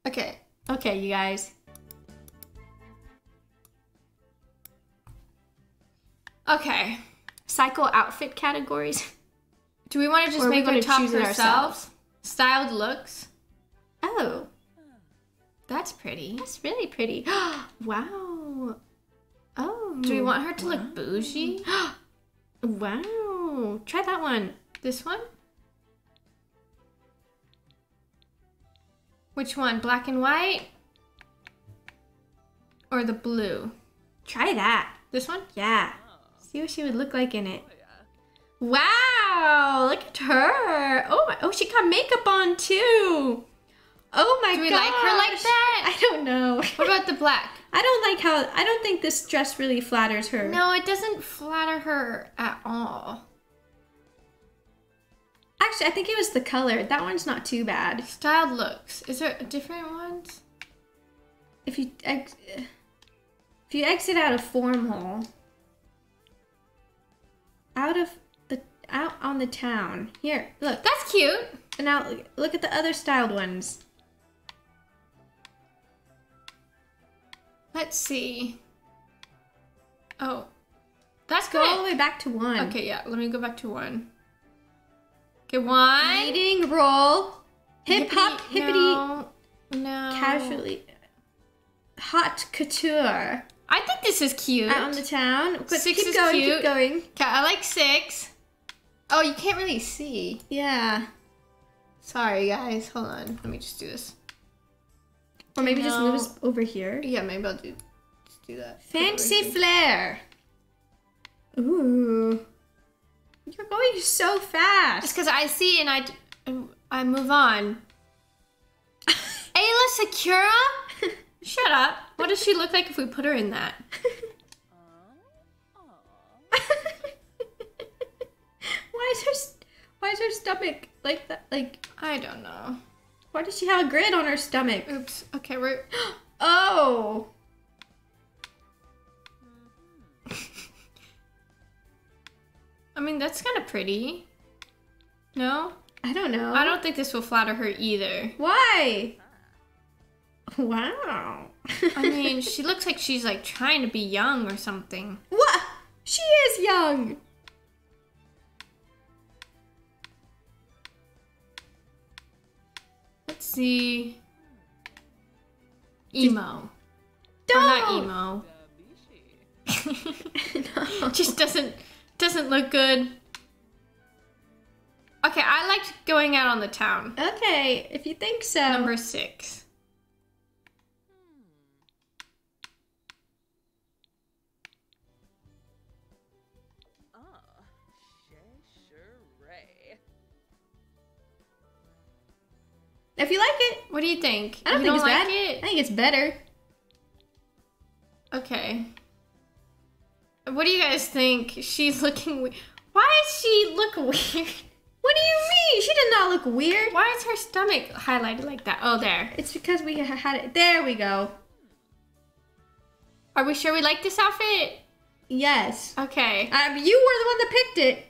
Okay. Okay, you guys. Okay. Cycle outfit categories. Do we want to just make gonna top choose ourselves? ourselves? Styled looks. Oh, That's pretty. that's really pretty. wow. Oh. Do we want her to look bougie? Wow. Try that one. This one? Which one? Black and white? Or the blue? Try that. This one? Yeah. See what she would look like in it. Wow, look at her. Oh my, oh, she got makeup on too. Oh my god. Do we like her like that? I don't know. What about the black? I don't like how I don't think this dress really flatters her. No, it doesn't flatter her at all. Actually, I think it was the color. That one's not too bad. Styled looks. Is there a different ones? If you ex- if you exit out of form hole, out of the out on the town. Here, look. That's cute. And now look at the other styled ones. Let's see. Oh, that's Go all the way back to one. Okay, yeah. Let me go back to one. Okay, one. Leading role. Hip hop, hippity, No. no. casually. Hot couture. I think this is cute. Out on the town. But Six keep is going, cute. keep going. Okay, I like six. Oh, you can't really see. Yeah. Sorry, guys. Hold on. Let me just do this. Or maybe just move us over here. Yeah, maybe I'll do just do that. Fancy flair. Ooh. You're going so fast. It's because I see and I I move on. Ayla Sakura? Shut up. What does she look like if we put her in that? why is her why is her stomach like that? Like I don't know. why does she have a grid on her stomach? Oops. Okay, we're Oh. I mean that's kind of pretty. No? I don't know. I don't think this will flatter her either. Why? Wow. I mean, she looks like she's like trying to be young or something. what? She is young. Let's see. Emo. Or not Don't. emo. No. just doesn't doesn't look good. Okay, I liked going out on the town. Okay, if you think so. Number six. If you like it, What do you think? I don't you think it's like bad. it? I think it's better. Okay. What do you guys think? She's looking weird. Why does she look weird? What do you mean? She did not look weird. Why is her stomach highlighted like that? Oh, there. It's because we had it. There we go. Are we sure we like this outfit? Yes. Okay. Um, you were the one that picked it.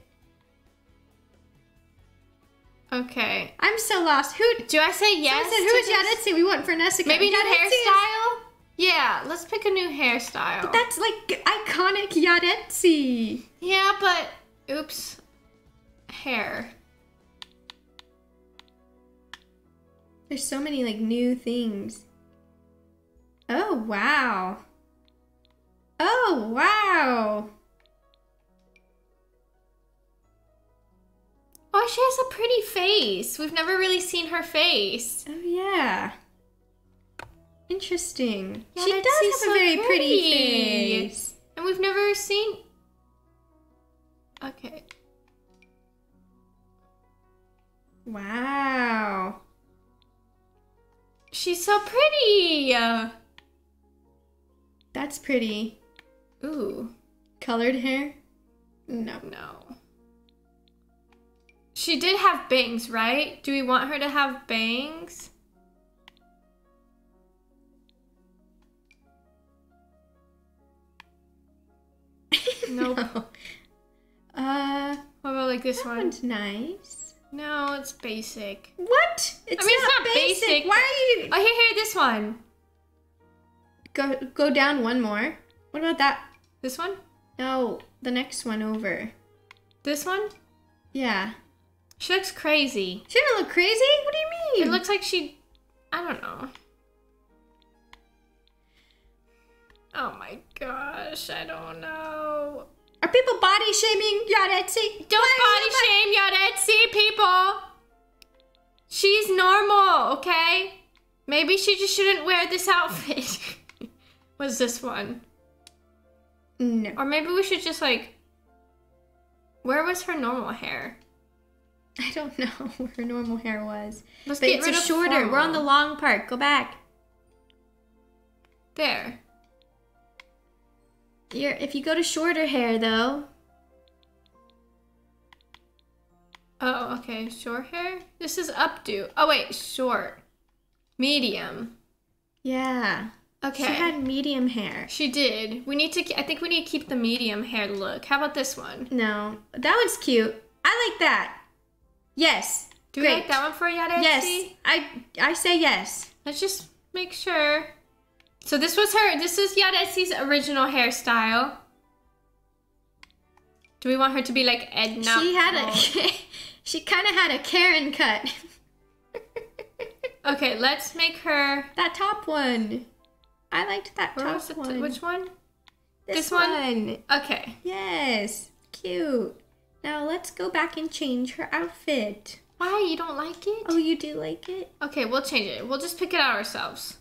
Okay. I'm so lost. Who? Do I say yes? Someone said, to who is? Yaretsi? We want Vernessica. Maybe new Yaretsi is- hairstyle? Yeah, let's pick a new hairstyle. That's like iconic Yaretsi. yeah, but oops. Hair. There's so many like new things. Oh wow. Oh wow. Oh, she has a pretty face. We've never really seen her face. Oh yeah. Interesting. Yeah, she does have so a very pretty pretty. face. And we've never seen. Okay. Wow. She's so pretty. That's pretty. ooh. Colored hair? No. No. She did have bangs, right? Do we want her to have bangs? Nope. No. Uh, What about like this that one? one's nice. No, it's basic. What? It's I mean, it's not basic. Why are you? Oh, here, here, this one. Go go down one more. What about that? This one? No, the next one over. This one? Yeah. She looks crazy. She doesn't look crazy. What do you mean? It looks like she. I don't know. Oh my gosh, I don't know. Are people body shaming Yaretsi? Don't body shame Yaretsi people. She's normal, okay? Maybe she just shouldn't wear this outfit. Was this one? No. Or maybe we should just like. Where was her normal hair? I don't know where her normal hair was. Let's But get it's rid a of shorter. We're on the long part. Go back. There. If you go to shorter hair, though. Oh, okay. Short hair? This is updo. Oh, wait. Short. Medium. Yeah. Okay. She had medium hair. She did. We need to. I think we need to keep the medium hair look. How about this one? No. That one's cute. I like that. Yes. Do we Great. like that one for Yaretsi? Yes. I I say yes. Let's just make sure. So this was her. This is Yaretsi's original hairstyle. Do we want her to be like Edna? She had a she kind of had a Karen cut. Okay, let's make her. that top one. I liked that Where top one. Which one? this, this one? one? Okay. Yes. Cute. Now let's go back and change her outfit. Why you don't like it? Oh, you do like it? Okay, we'll change it. We'll just pick it out ourselves.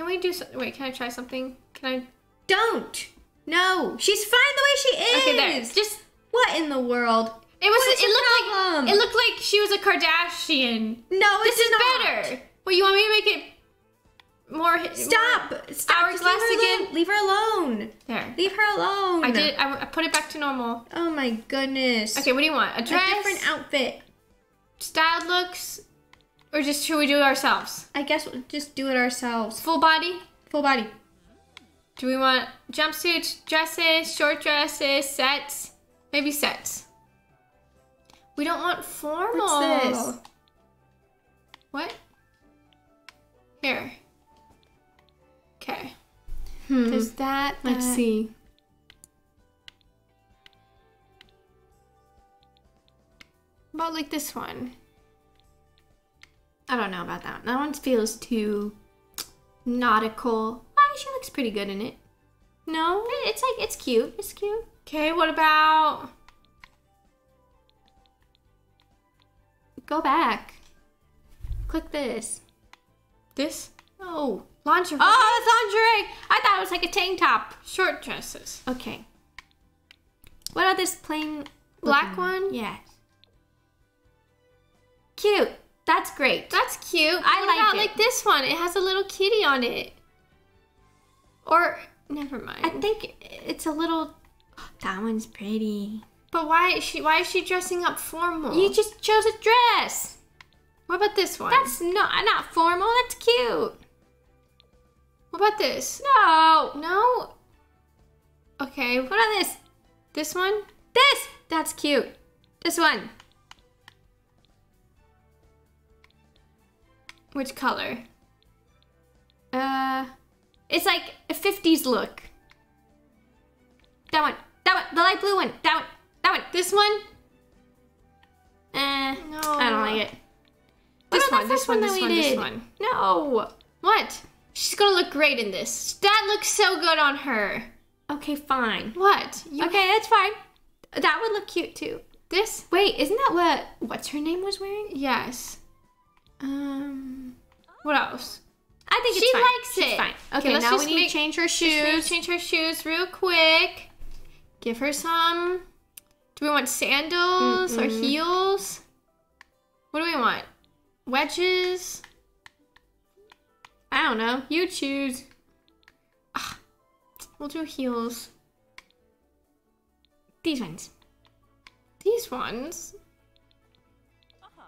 Can we do? So- Wait, can I try something? Can I? Don't. No. She's fine the way she is. Okay, there. Just What in the world? it was. It looked problem? like it looked like she was a Kardashian. No, This it's is not. better. Well, you want me to make it more? Stop. Stop. Just leave her again? alone. Leave her alone. There. Leave her alone. I did. I, I put it back to normal. Oh my goodness. Okay, what do you want? A dress. A different outfit. styled looks, or just should we do it ourselves? I guess we'll just do it ourselves. Full body? Full body. Do we want jumpsuits, dresses, short dresses, sets? Maybe sets. We don't want formal. What's this? What? Here. Okay. Hmm. Is that? Let's see. About like this one. I don't know about that one. That one feels too nautical. Ah, she looks pretty good in it. No. It's like it's cute. It's cute. Okay. What about? Go back. Click this. This? Oh. Lingerie. Oh, it's lingerie. I thought it was like a tank top. Short dresses. Okay. What about this plain Black one? Yes. Cute. That's great. That's cute. I what like about it. like this one? It has a little kitty on it. Or never mind. I think it's a little. That one's pretty. but why is she? Why is she dressing up formal? You just chose a dress. What about this one? That's not not formal. That's cute. What about this? No. No. Okay. What about this? This one? This. That's cute. This one. Which color? Uh, it's like a 50s look. That one. That one. The light blue one. That one. That one. This one? Eh, No. I don't like it. This one, this one, this one, this did? one. No. What? She's gonna look great in this. That looks so good on her. Okay, fine. What? You okay, that's fine. That would look cute too. This? Wait, isn't that what what's her name was wearing? Yes. Um. What else? I think She it's fine. likes She's it. fine. Okay, Okay, now we need make- to change her Just need to shoes. change her shoes real quick. Give her some. Do we want sandals or Mm-mm. heels? What do we want? Wedges? I don't know. You choose. Ah, we'll do heels. These ones. These ones. Uh-huh.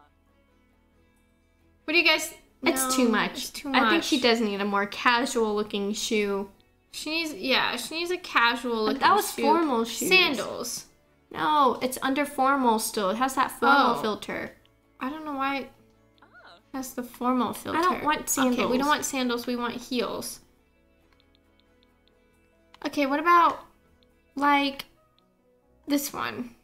What do you guys? It's No, too much. It's too much. I think she does need a more casual looking shoe. She needs, yeah, she needs a casual looking that was shoe. formal shoes. Sandals. No, it's under formal still. It has that formal Oh. filter. I don't know why it has the formal filter. I don't want sandals. Okay, we don't want sandals. We want heels. Okay, what about like this one?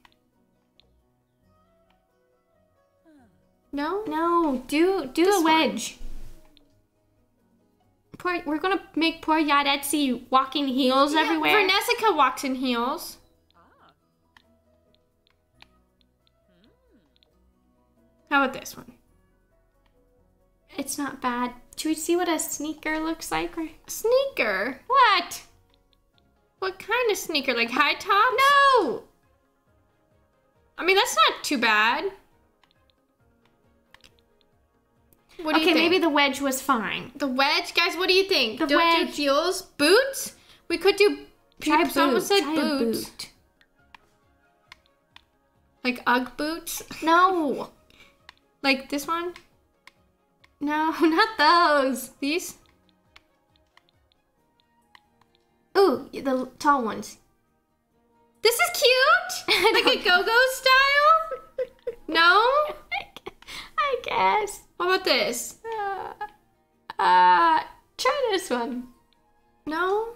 No. No, do do This a one. wedge. Poor, we're gonna make poor Yaretsi walking heels Yeah, everywhere. Vernessica walks in heels. Ah. How about this one? It's not bad. Should we see what a sneaker looks like? Or- Sneaker. What? What kind of sneaker? Like high top? No. I mean, that's not too bad. What do okay, you think? maybe the wedge was fine. the wedge, guys. What do you think? The Don't do wedge. heels, boots. We could do. Try people- Someone said Try boots, boot. like UGG boots, No, like this one. no, not those. These. Ooh, the tall ones. This is cute. like a go-go style. No. I guess. What about this? Uh, uh, try this one. No.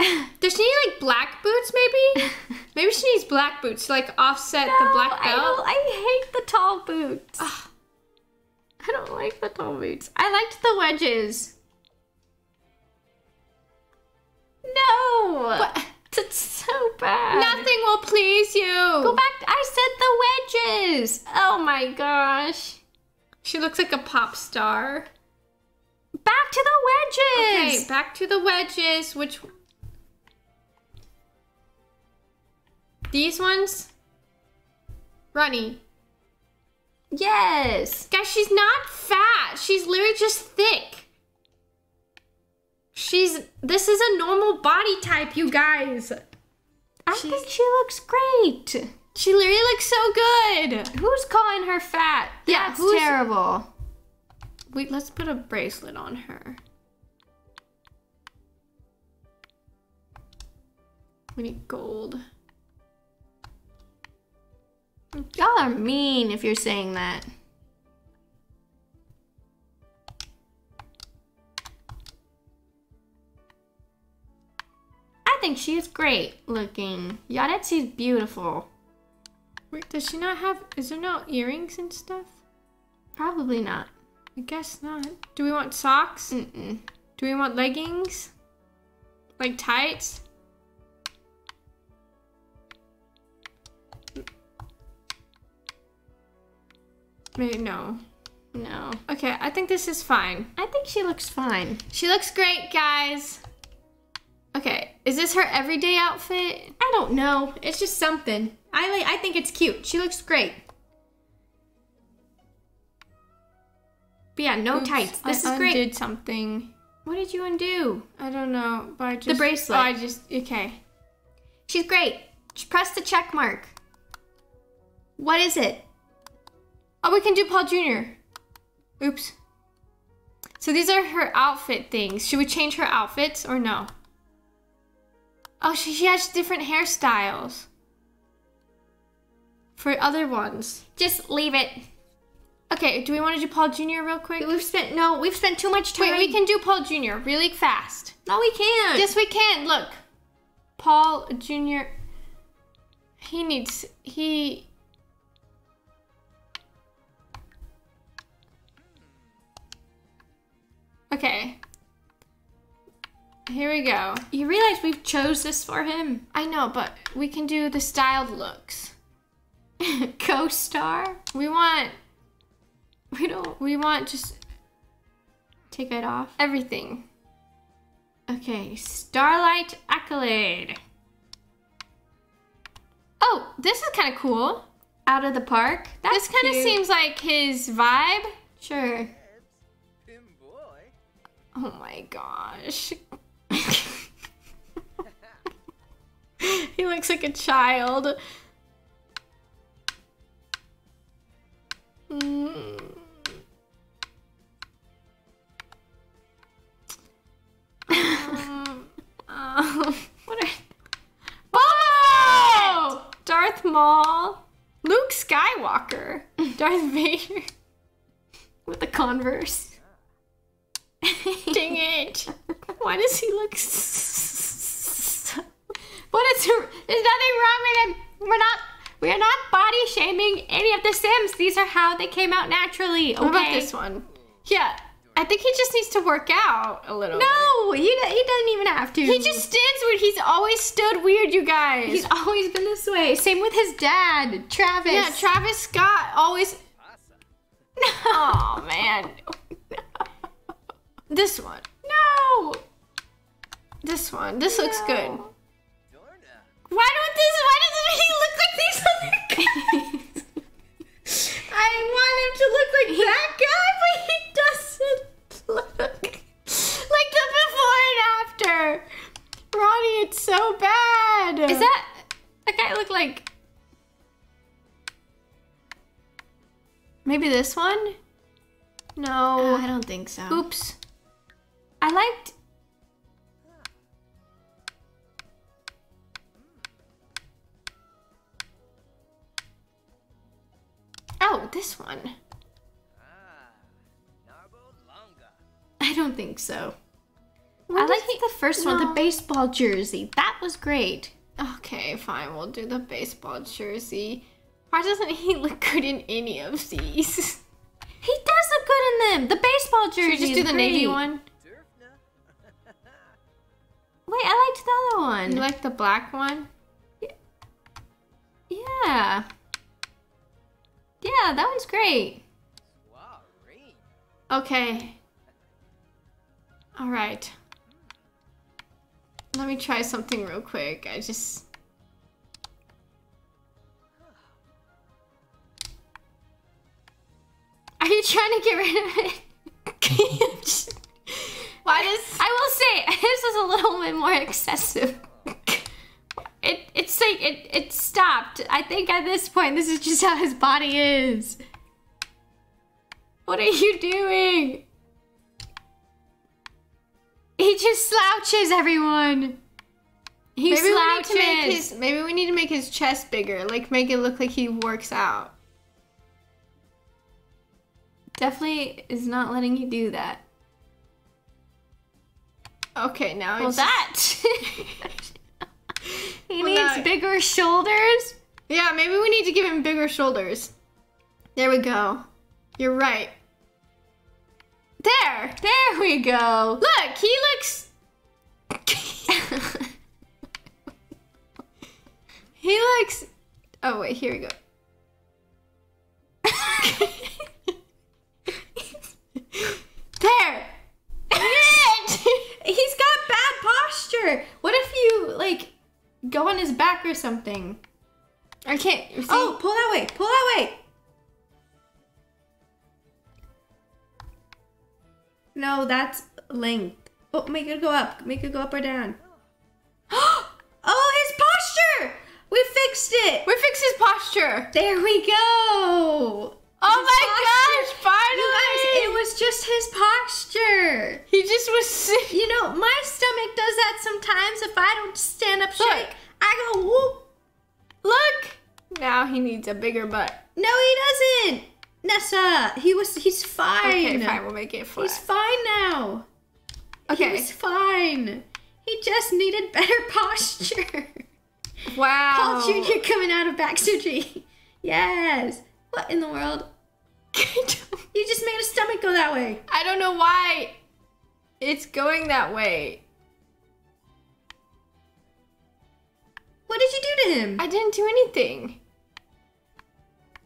Does she need like black boots? Maybe. maybe she needs black boots to like offset the black I, belt. don't, I hate the tall boots. Ugh. I don't like the tall boots. I liked the wedges. No. What? That's so bad. Nothing will please you. Go back. I said the wedges. Oh my gosh. She looks like a pop star. Back to the wedges. Okay, back to the wedges. Which these ones? Runny. Yes. Guys, she's not fat. She's literally just thick. She's this is a normal body type, you guys. I think she looks great. She literally looks so good. Who's calling her fat? Yeah, That's who's- terrible. Wait, let's put a bracelet on her. We need gold. Y'all are mean if you're saying that. Think she is great looking. Yaretsi's beautiful. Wait, does she not have? Is there no earrings and stuff? Probably not. I guess not. Do we want socks? Mm-mm. Do we want leggings? Like tights? Maybe no. No. Okay, I think this is fine. I think she looks fine. She looks great, guys. Okay, is this her everyday outfit? I don't know. It's just something. I like. I think it's cute. She looks great. But yeah, no Oops, tights. This I is great. undid something. What did you undo? I don't know, but I just bracelet. Oh, I just okay. She's great. Just press the check mark. What is it? Oh, we can do Paul Jr. Oops. So these are her outfit things. Should we change her outfits or no? Oh, she, she has different hairstyles. For other ones. Just leave it. Okay, do we want to do Paul Jr. real quick? We've spent no, we've spent too much time. Wait, we can do Paul Jr. really fast. No, we can't. Yes, we can. Look, Paul Jr. He needs he. Okay. Here we go. you realize we've chose this for him. I know, but we can do the styled looks. Co-star. We want. We don't. We want just Take it off. everything. Okay, Starlight Accolade. Oh, this is kind of cool. Out of the park. That's this kind of seems like his vibe. Sure. Oh my gosh. he looks like a child. Um, what are Oh! Darth Maul, Luke Skywalker, Darth Vader with the Converse. Dang it! Why does he look? What is? There's nothing wrong with him. We're not. We are not body shaming any of the Sims. These are how they came out naturally. Okay. What about this one? Yeah, I think he just needs to work out a little. bit. No, he, he doesn't even have to. He just stands weird. He's always stood weird, you guys. He's always been this way. Same with his dad, Travis. yeah, Travis Scott always. Oh man. This one. No. This one. This looks good. Why don't this? Why doesn't he look like these other guys? I want him to look like that guy, but he doesn't look like the before and after. Ronnie, it's so bad. Is that? that guy look like? Maybe this one? No. I don't think so. Oops. I liked. Oh, this one. I don't think so. When I did liked he- the first one, the baseball jersey. That was great. Okay, fine. We'll do the baseball jersey. Why doesn't he look good in any of these? He does look good in them. The baseball jersey. Should we just do the navy one? Wait, I liked the other one. You like the black one? yeah. Yeah, that one's great. Okay. All right. Let me try something real quick. I just. Are you trying to get rid of it? Why does I will say this is a little bit more excessive. it? It's like it. It stopped. I think at this point, this is just how his body is. What are you doing? He just slouches, everyone. He Maybe we need slouches. to make his. Maybe we need to make his chest bigger. Like make it look like he works out. Definitely is not letting you do that. Okay, now Well, it's that. he Well, needs now- bigger shoulders. Yeah, maybe we need to give him bigger shoulders. There we go. You're right. There! There we go. Look, he looks. he looks. Oh, wait, here we go. there! He's got bad posture. What if you like go on his back or something? I can't. See? Oh, pull that way. Pull that way. No, that's length. Oh, make it go up. Make it go up or down. oh, his posture. We fixed it. we fixed his posture. There we go. Oh my posture. gosh, finally! You guys, it was just his posture. he just was. You know, my stomach does that sometimes. If I don't stand up straight, Look. I go whoop. Look! Now he needs a bigger butt. No, he doesn't. Nessa, he was he's fine. Okay, fine. We'll make it flat. He's fine now. Okay. He's fine. He just needed better posture. Wow. Paul Jr. coming out of back surgery. Yes. What in the world? You just made his stomach go that way. I don't know why it's going that way. What did you do to him? I didn't do anything.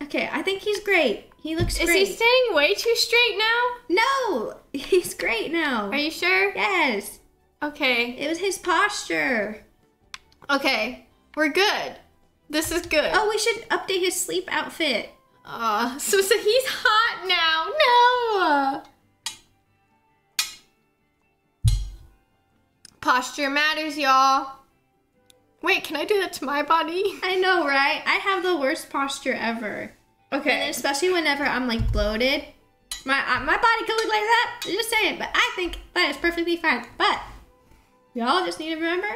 okay, I think he's great. He looks Is great. he standing way too straight now? no, he's great now. Are you sure? yes, Okay. it was his posture. Okay. We're good. This is good. Oh, we should update his sleep outfit. Uh, so, so he's hot now. No. Posture matters, y'all. Wait, can I do that to my body? I know, right? I have the worst posture ever. Okay. And especially whenever I'm like bloated. My uh, my body could look like that. Just saying, but I think that is perfectly fine. But y'all just need to remember.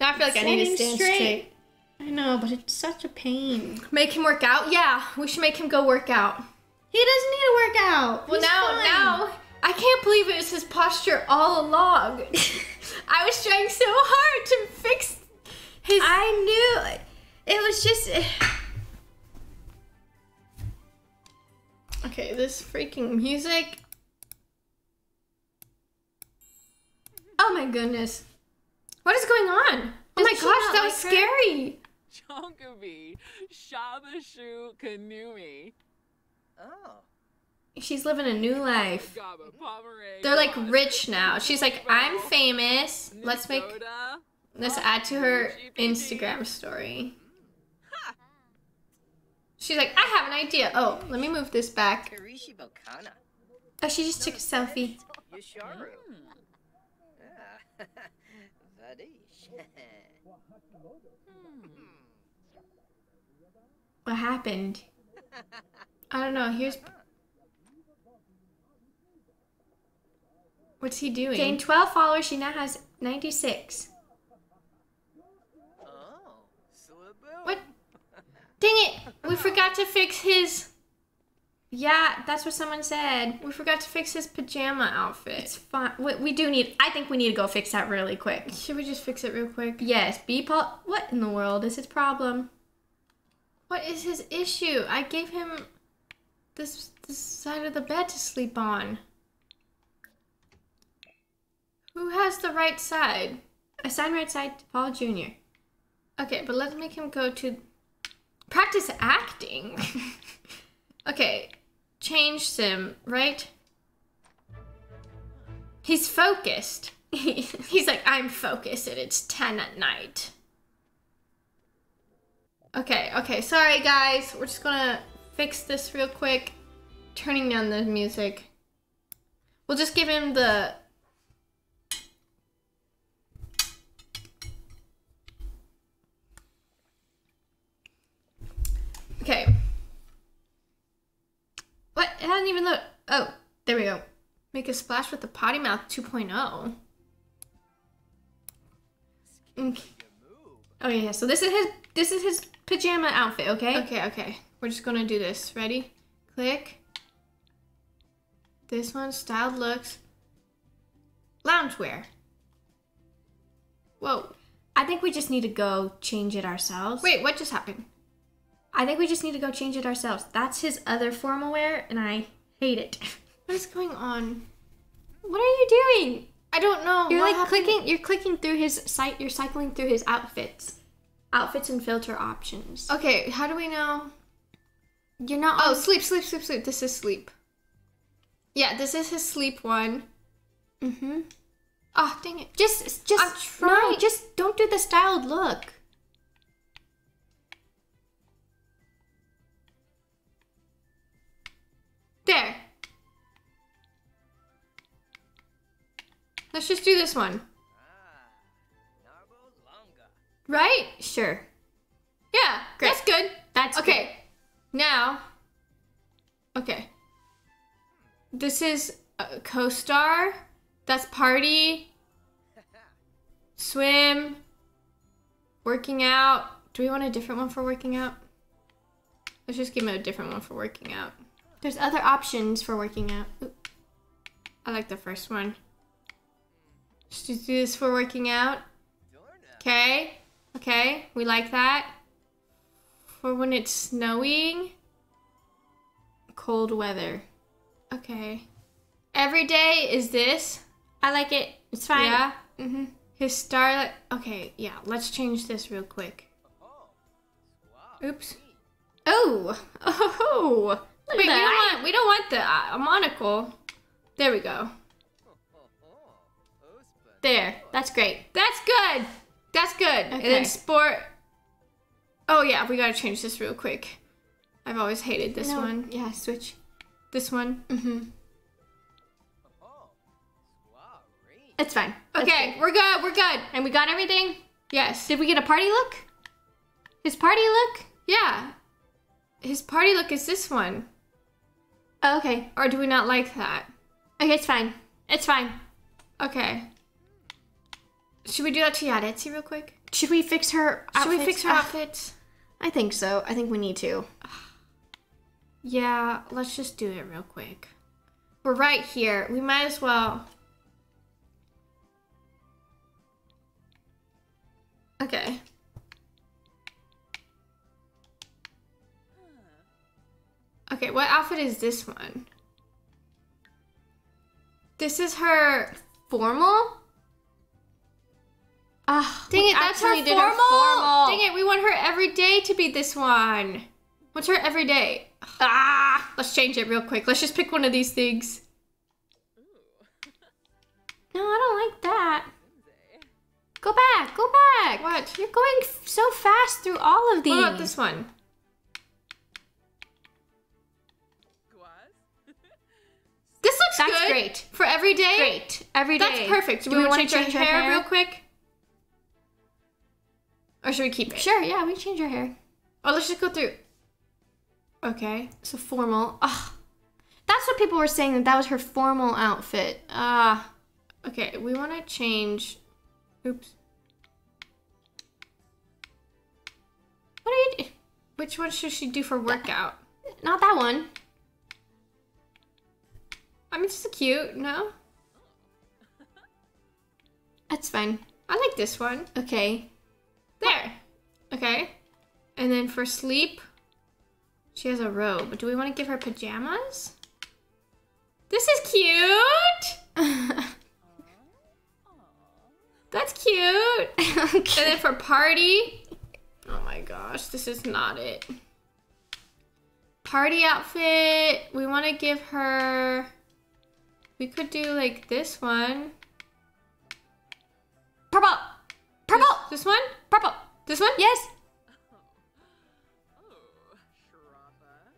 Now I feel like I need to stand straight. I know, but it's such a pain. Make him work out? Yeah, we should make him go work out. He doesn't need to work out. Well, He's now, fine. now, I can't believe it was his posture all along. I was trying so hard to fix his. I knew it was just. Eh. Okay, this freaking music. Oh my goodness. What is going on? Oh my gosh, that was like scary. Chonkabi, Shabashu Kanumi, Oh. She's living a new life. Gaba Pomeray. They're like rich now. She's like, I'm famous. Let's make let's add to her oh, Instagram story. Hmm. She's like, I have an idea. Oh, let me move this back. Oh, she just took a selfie. Yasharu. Ah. Vadish. What happened? I don't know. Here's. What's he doing? Gained 12 followers. She now has 96. oh. What? Dang it! We forgot to fix his. Yeah, that's what someone said. We forgot to fix his pajama outfit. It's fine. We, we do need. I think we need to go fix that really quick. Should we just fix it real quick? Yes, B Paul. What in the world is his problem? What is his issue? I gave him this this side of the bed to sleep on. Who has the right side? Assign right side to Paul Jr. Okay, but let's make him go to practice acting. okay, change sim, right? He's focused. He's like, I'm focused and it's 10 at night. Okay, okay, sorry guys. We're just gonna fix this real quick. Turning down the music. We'll just give him the Okay. What? It hasn't even looked. Oh, there we go. Make a splash with the potty mouth oh. 2.0. Okay. Oh yeah, so this is his this is his pajama outfit, okay? Okay, okay. We're just gonna do this. Ready? Click. This one, styled looks. Loungewear. Whoa. I think we just need to go change it ourselves. Wait, what just happened? I think we just need to go change it ourselves. That's his other formal wear, and I hate it. What is going on? What are you doing? I don't know. You're What like happened? clicking. You're clicking through his site. You're cycling through his outfits, outfits and filter options. Okay, how do we know? You're not. Oh, on- sleep, sleep, sleep, sleep. This is sleep. Yeah, this is his sleep one. Mm-hmm. Oh, dang it. Just, just I'm trying. no. Just don't do the styled look. There. Let's just do this one. Right? Sure. Yeah, Great. that's good. That's Okay, now. Okay. This is a co-star. That's party. Swim. Working out. Do we want a different one for working out? Let's just give him a different one for working out. There's other options for working out. Oop. I like the first one. Just do this for working out. Okay. Okay. We like that. For when it's snowing. Cold weather. Okay. Every day is this. I like it. It's fine. Yeah. Mm-hmm. His starlight. Okay. Yeah. Let's change this real quick. Oops. Oh. Oh. Look Wait, we don't want we don't want the uh, monocle. There we go. There. That's great. That's good. That's good. Okay. And then sport. Oh yeah, we gotta change this real quick. I've always hated this No, one. Yeah, switch. This one. Mm-hmm. Oh. It's fine. Okay, good. we're good. We're good. And we got everything? Yes. Did we get a party look? His party look? Yeah. His party look is this one. Oh, okay. Or do we not like that? Okay, it's fine. It's fine. Okay. Should we do that to Yaretsi real quick? Should we fix her Should we fix her outfits? I think so. I think we need to. Yeah, let's just do it real quick. We're right here. We might as well. Okay. Okay, what outfit is this one? This is her formal? Ah, Dang it, that's her formal. her formal. Dang it, we want her every day to be this one. What's her every day? Ah, let's change it real quick. Let's just pick one of these things. No, I don't like that. Go back. Go back. What? You're going so fast through all of these. What about this one? This looks That's good. great. For every day? Great. Every day. That's perfect. Do, Do we, we want wanna change, change her her hair, hair? real quick? Or should we keep it? Sure, yeah, we can change our hair. Oh, let's just go through. Okay. So formal. Ah, that's what people were saying that that was her formal outfit. Ah, Okay, we want to change. Oops. what are you? Do? Which one should she do for workout? Not that one. I mean, this is cute. No, That's fine. I like this one. Okay. There. Okay. And then for sleep, she has a robe. Do we want to give her pajamas? This is cute. That's cute. And then for party, oh my gosh, this is not it. Party outfit, we want to give her. We could do like this one. Purple. Purple. This one? Purple. This one? Yes. Oh,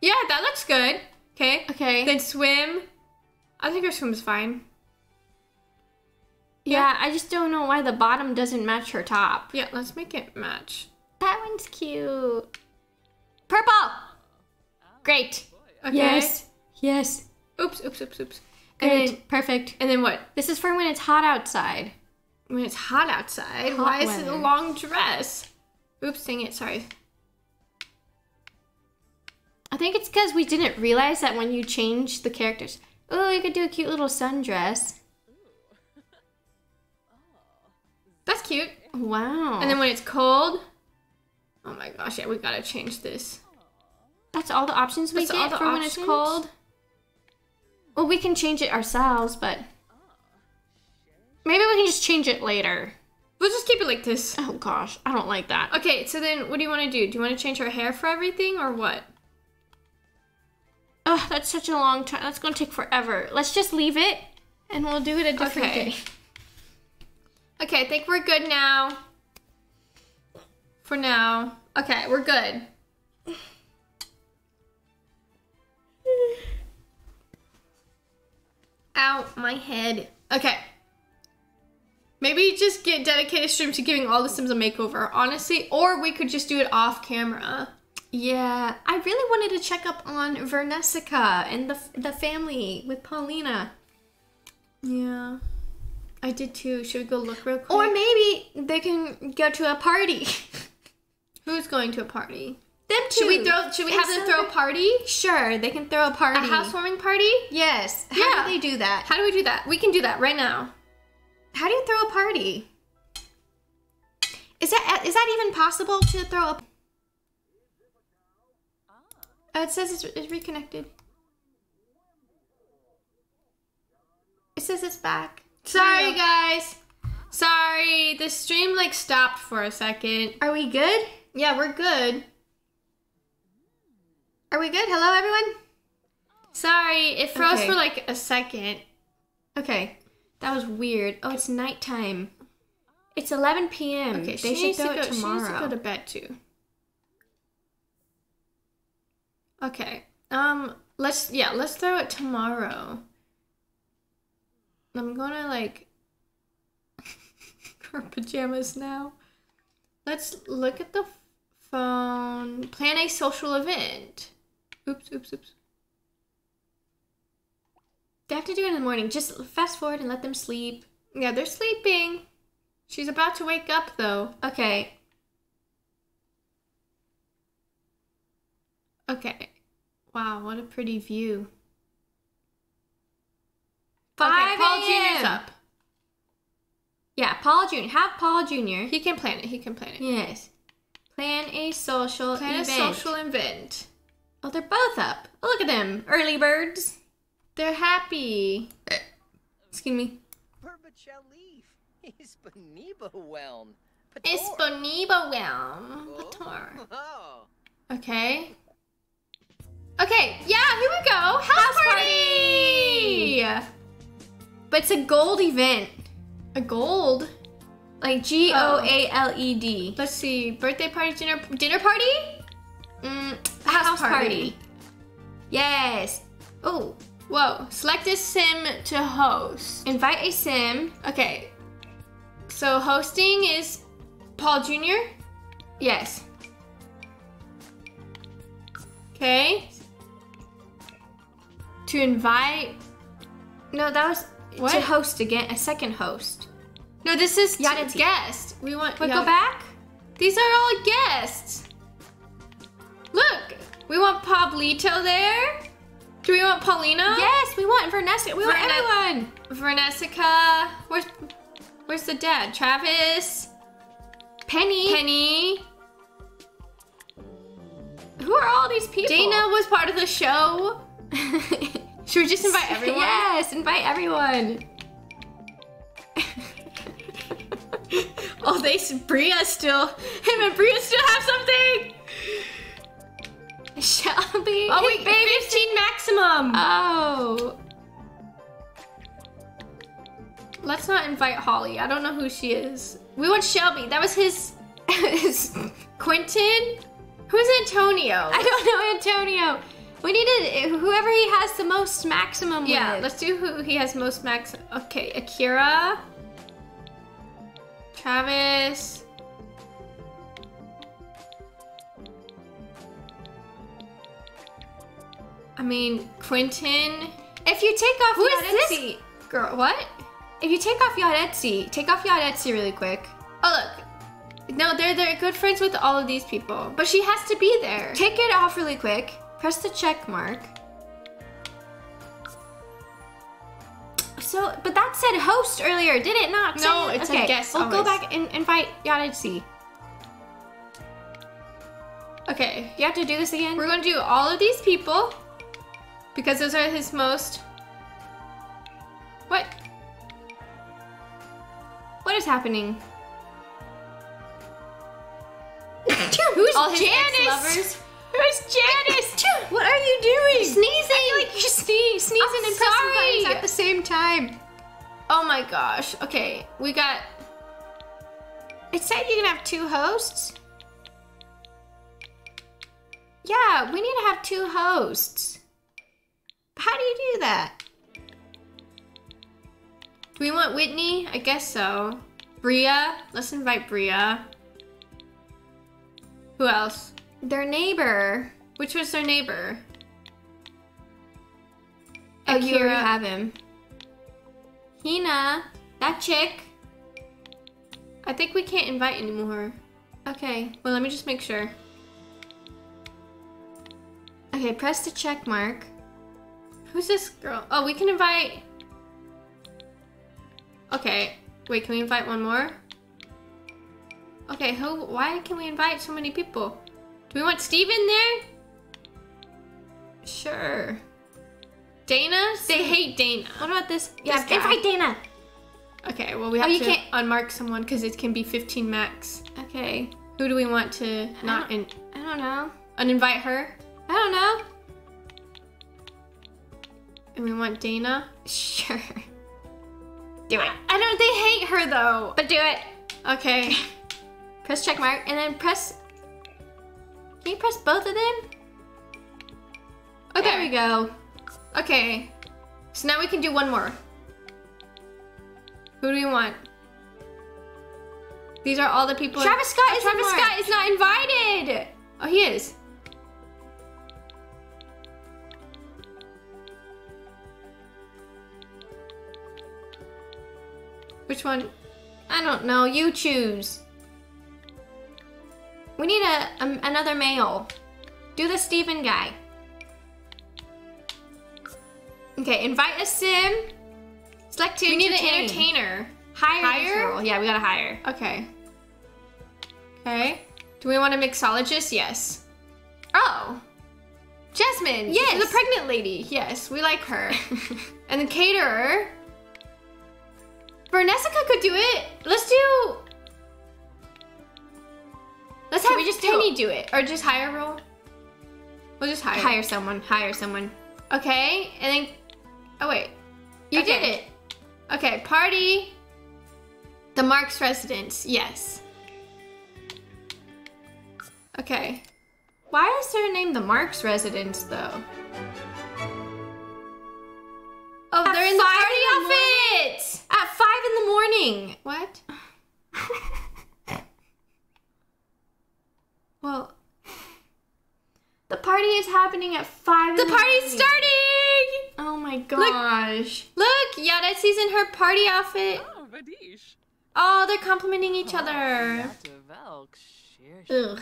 Yeah, that looks good. Okay. Okay. Then swim. I think her swim's fine. yeah, I just don't know why the bottom doesn't match her top. Yeah, let's make it match. That one's cute. Purple. Great. Okay. Yes. Yes. Oops, oops, oops, oops. And Great. then, Perfect. and then what? This is for when it's hot outside. When it's hot outside, Hot why is it a long dress? Oops, dang it, sorry. I think it's because we didn't realize that when you change the characters. Oh, you could do a cute little sundress. That's cute. Wow. And then when it's cold, oh my gosh, yeah, we gotta change this. that's all the options we That's get for when it's cold. Well, we can change it ourselves, but maybe we can just change it later. We'll just keep it like this. Oh gosh, I don't like that. Okay, so then what do you want to do? Do you want to change her hair for everything or what? Ugh, that's such a long time. That's gonna take forever. Let's just leave it, and we'll do it a different Okay. day. Okay, I think we're good now. For now. Okay, we're good. Ow, my head. Okay. Maybe just get dedicated stream to giving all the Sims a makeover, honestly, or we could just do it off camera. Yeah, I really wanted to check up on Vernessica and the the family with Paulina. Yeah. I did too. Should we go look real quick? Or maybe they can go to a party. who's going to a party? Them two. Should we throw? Should we have them throw a party? Sure, they can throw a party. A housewarming party? Yes. How Yeah. do they do that? How do we do that? We can do that right now. How do you throw a party? Is that is that even possible to throw a? Oh, it says it's, it's reconnected. It says it's back. Sorry, guys. Sorry, the stream like stopped for a second. Are we good? Yeah, we're good. Are we good? Hello, everyone. Sorry, it froze Okay. for like a second. Okay, that was weird. Oh, it's nighttime. It's 11 p.m. Okay, they should go. it She needs to go to bed too. Okay. Um. Let's yeah. Let's throw it tomorrow. I'm gonna like her pajamas now. Let's look at the phone. Plan a social event. Oops. Oops. Oops. They have to do it in the morning. Just fast forward and let them sleep. Yeah, they're sleeping. She's about to wake up though. Okay. Okay. Wow, what a pretty view. 5 okay, Paul. Jr.'s up. Yeah, Paul Jr. Have Paul Jr. He can plan it. He can plan it. Yes. Plan a social Plan event. a social event. Oh, they're both up. Oh, look at them, early birds. They're happy. Excuse me. Burbachelif. Ispaniba whelm. Esponiba Whelm. Pator. Oh. Okay. Okay, yeah, here we go. House, House party! But it's a gold event. A gold. Like G O A L E D. Let's see. Birthday party, dinner dinner party? Mm, House house, party. party. Yes. Oh, Whoa. Select a sim to host. invite a sim. Okay. So hosting is Paul Jr. Yes. Okay. To invite. No, that was What? to host again. A second host. No, this is to Yadity. guest. We want. Yeah. go back. These are all guests. Look, we want Pablito there. Do we want Paulina? Yes, we want Vanessa. We want everyone. Vernessica. Where's Where's the dad? Travis. Penny. Penny. Who are all these people? Dana was part of the show. Should we just invite everyone? yes, invite everyone. Oh, they Bria still. Him and Bria still have something. Shelby. Oh wait, baby, 15 maximum. Oh. Let's not invite Holly. I don't know who she is. We want Shelby. That was his. his Quentin. Who's Antonio? I don't know Antonio. We needed whoever he has the most maximum Yeah, with. let's do who he has most max. Okay, Akira. Travis. I mean, Quentin. If you take off Who is Yaretsi, Girl, what? if you take off Yaretsi, take off Yaretsi really quick. Oh, look. No, they're they're good friends with all of these people, but she has to be there. Take it off really quick. Press the check mark. So, but that said host earlier, did it not? No, it said guest Well, go always. back and invite Yaretsi. Okay, You have to do this again. we're gonna do all of these people because those are his most. What? What is happening? Who's All his Janice? Who's Janice? What are you doing? Sneezing. I feel like you're sneeze, sneezing I'm and pressing sorry. buttons at the same time. Oh my gosh. Okay, we got. It said you can have two hosts. Yeah, we need to have two hosts. How do you do that? Do we want Whitney? I guess so. Bria. Let's invite Bria. Who else? Their neighbor. Which was their neighbor? Oh, you Akira. already have him. Hina, that chick. I think we can't invite anymore. Okay. Well, let me just make sure. Okay, press the check mark. Who's this girl? Oh, we can invite. Okay. Wait, can we invite one more? Okay, who? Why can we invite so many people? Do we want Steve in there? Sure. Dana? They hate Dana. What about this? This Yeah, guy. invite Dana. Okay, well we oh, have Oh, you to can't- unmark someone because it can be 15 max. Okay. Who do we want to not don't- in- I don't know. uninvite her? I don't know. And we want Dana. Sure. Do it. I don't. They hate her though. But do it. Okay. Press check mark and then press. Can you press both of them? Okay. There we go. Okay. So now we can do one more. Who do we want? These are all the people. Travis Scott Oh, isn't Travis. Scott is not invited. Oh, he is. Which one? I don't know. You choose. We need a um, another male. Do the Steven guy. Okay, invite a sim. Select to We need an entertainer. Hire. Hire? Yeah, we gotta hire. Okay. Okay. Do we want a mixologist? Yes. Oh. Jasmine. Yes. The pregnant lady. Yes, we like her. and the caterer. Vernessica could do it. Let's do. Let's have we just Penny do it, or just hire role. We'll just hire. hire someone. Hire someone. Okay, and then. Oh wait. You Okay. did it. Okay, party. The Marks residence. Yes. Okay. Why is their name the Marks residence though? Oh, they're in the party in the outfits. At five in the morning. What? well, The party is happening at five. the in party's morning. starting. Oh my gosh. Look, Yadetsu's in her party outfit. Oh, Vadish. Oh, they're complimenting each oh, other. Velk, shir, Ugh.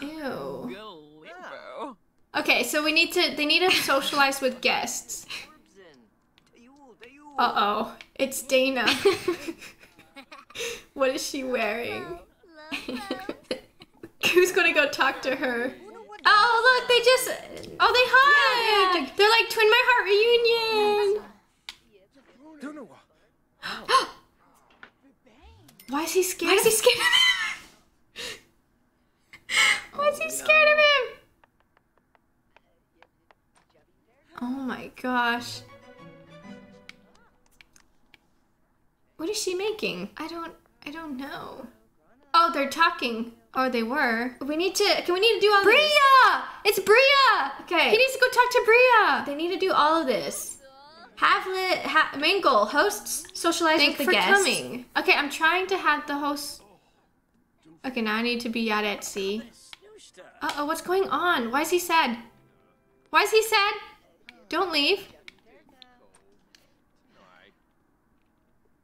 Ew. Galibo. Okay, so we need to. They need to socialize with guests. Uh oh, it's Dana. what is she wearing? Who's gonna go talk to her? Oh, look, they just. Oh, they hugged! They're like Twin My Heart reunion! Why is he scared? Why is he scared of him? Why is he scared of him? Oh my gosh. What is she making? I don't I don't know. Oh, they're talking. Or they were. We need to can we need to do all Bria! this? It's Bria! Okay. He needs to go talk to Bria. They need to do all of this. Have lit. Ha- main goal: hosts socialize Thank with for the guests. coming. Okay, I'm trying to have the host. Okay, now I need to be at sea. Uh oh, what's going on? Why is he sad? Why is he sad? Don't leave.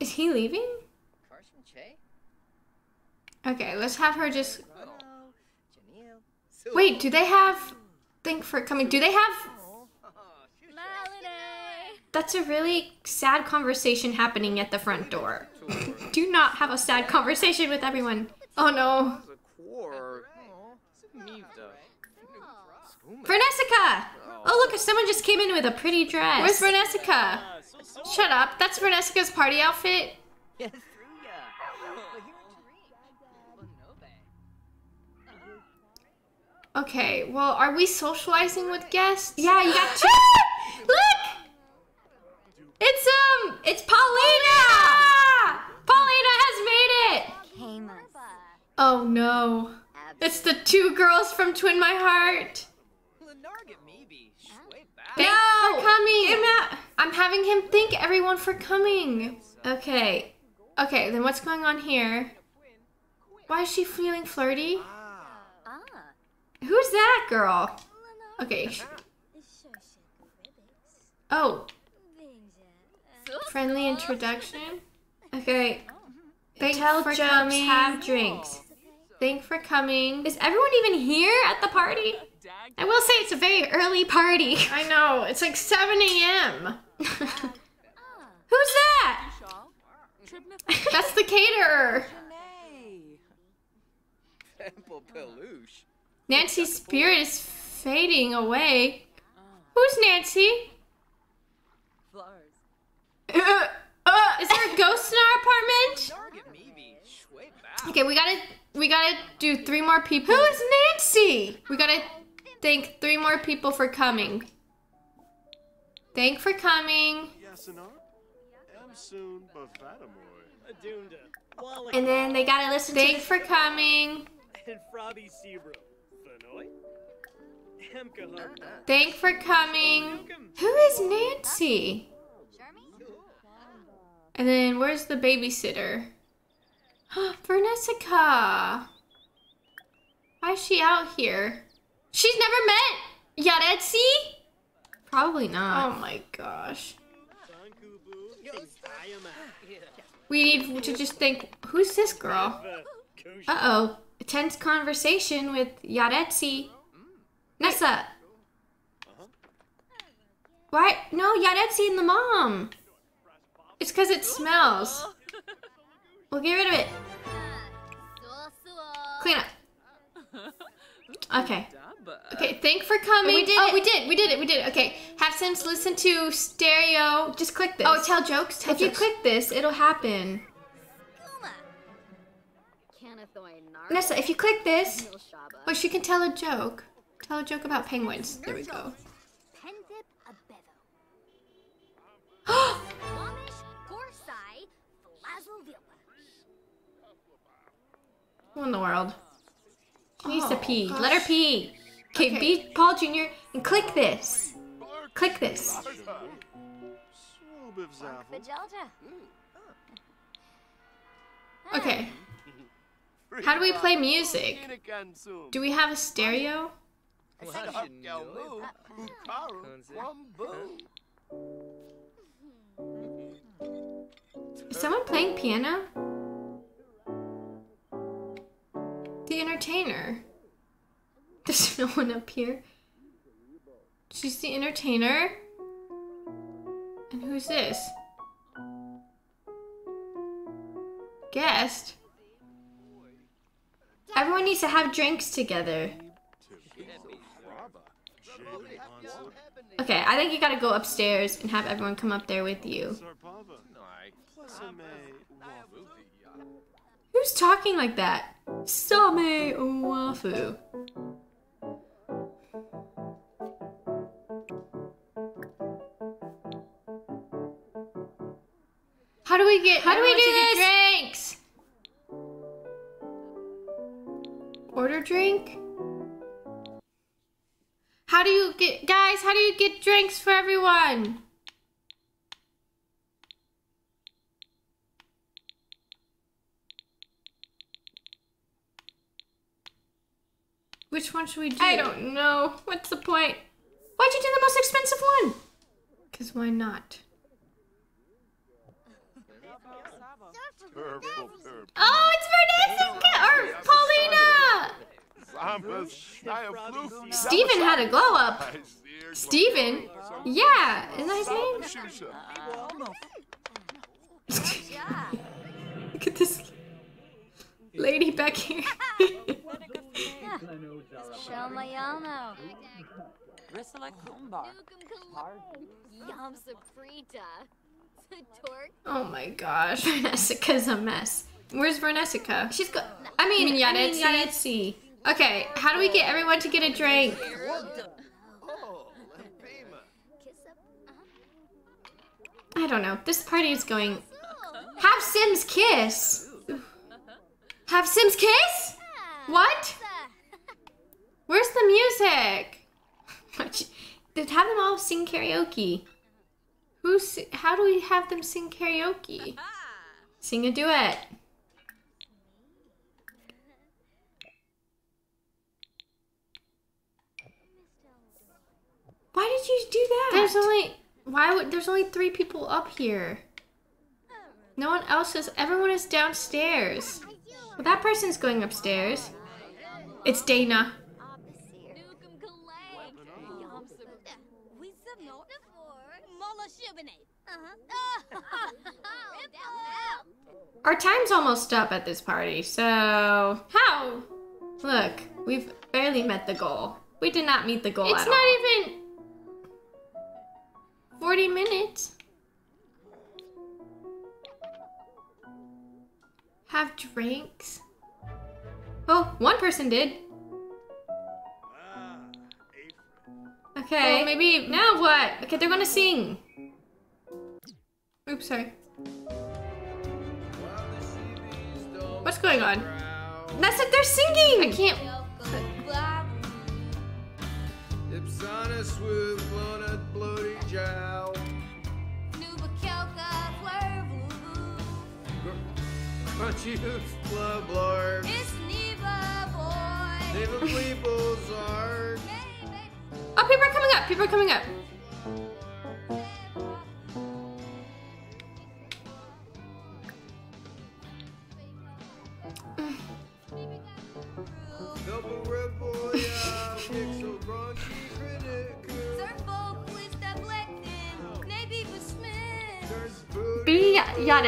Is he leaving? Okay, let's have her just. Wait, do they have. Thank for coming. Do they have. That's a really sad conversation happening at the front door. do not have a sad conversation with everyone. Oh no. Vernessica! Oh look! Someone just came in with a pretty dress. Where's Vernessica? Shut up. That's Vernessica's party outfit. Yeah, through ya. But here to read. Well, no, Okay, well, are we socializing with guests? Yeah, you got two. Look! It's, um, it's Paulina! Paulina has made it! Oh no. It's the two girls from Twin My Heart. Lenarget maybe. Way back. Thanks No! for coming. Get him out. I'm having him thank everyone for coming. Okay. Okay, then what's going on here? Why is she feeling flirty? Who's that girl? Okay. Oh. Friendly introduction. Okay. Thank Tell for coming. have drinks. Thank for coming. Is everyone even here at the party? I will say it's a very early party. I know. It's like 7 a.m. Who's that? That's the caterer. Nay. Temple Peluche. Nancy's spirit is fading away. Who's Nancy? Flars. Uh, uh, is there a ghost in our apartment? Target maybe. Shway bow. Okay, we gotta we gotta do three more people. Who is Nancy? We gotta thank three more people for coming. Thank for coming. Yasanar? Am soon bavadamoy. Adunda. Wally. And then they gotta listen. Thank for coming. And Frobby Sebro. Fanoy. Thank for coming. Who is Nancy? And then where's the babysitter? Vernessica. Why is she out here? She's never met Yaretsi? Probably not. Oh my gosh. We need to just think, who's this girl? Uh oh. A tense conversation with Yaretsi. Nessa. Why? No, Yaretsi and the mom. It's because it smells. We'll get rid of it. Clean up. Okay. Okay, thank for coming. Oh, we did oh, it. we did. We did it. We did it. Okay. Have Sims listen to stereo. Just click this. Oh, tell jokes. Tell if you click this, it'll happen. Nessa, if you click this, oh, she can tell a joke. Tell a joke about penguins. There we go. Pentip Abevo. Oh, Wamish Gorsai Flazovilpa. Who in the world? She needs to Oh, pee. gosh. Let her pee. Okay, Okay. be Paul Jr. and click this. Click this. Okay. How do we play music? Do we have a stereo? Is someone playing piano? The entertainer. There's no one up here. She's the entertainer. And who's this? Guest. Everyone needs to have drinks together. Okay, I think you gotta go upstairs and have everyone come up there with you. Who's talking like that? Same wafu. Do we get? How do we do this? Drinks. Order drink. How do you get, guys? How do you get drinks for everyone? Which one should we do? I don't know. What's the point? Why'd you do the most expensive one? Because why not? Purple, purple. Oh, it's Vanessa or Paulina! Zambas. I have flu. Steven had a glow up. Steven? Yeah, isn't that his name? Shusha. Look at this lady back here. Shamayano. Risala Kumbar. Yam Saprita. Oh my gosh, Vernessica's a mess. Where's Vernessica? She's got. I mean, I mean. Yaretsi. Okay, how do we get everyone to get a drink? Oh, Pema. Kiss up. I don't know. This party is going. Have Sims kiss. Have Sims kiss? What? Where's the music? Did have them all sing karaoke? Who's? How do we have them sing karaoke? Sing a duet. Why did you do that? There's only why would there's only three people up here. No one else is. Everyone is downstairs. Well, that person's going upstairs. It's Dana. Our time's almost up at this party, so how? Look, we've barely met the goal. We did not meet the goal It's at not all. even 40 minutes. Have drinks. Oh, one person did. Ah, Okay. Well, maybe now what? Okay, they're gonna sing. Oops, sorry. What's going on? That's it. They're singing. I can't. Ipsanus with bloated, bloaty jowl. Crunchy hoops, blood blarbs. Neva Bleeples are. Oh, people are coming up. People are coming up.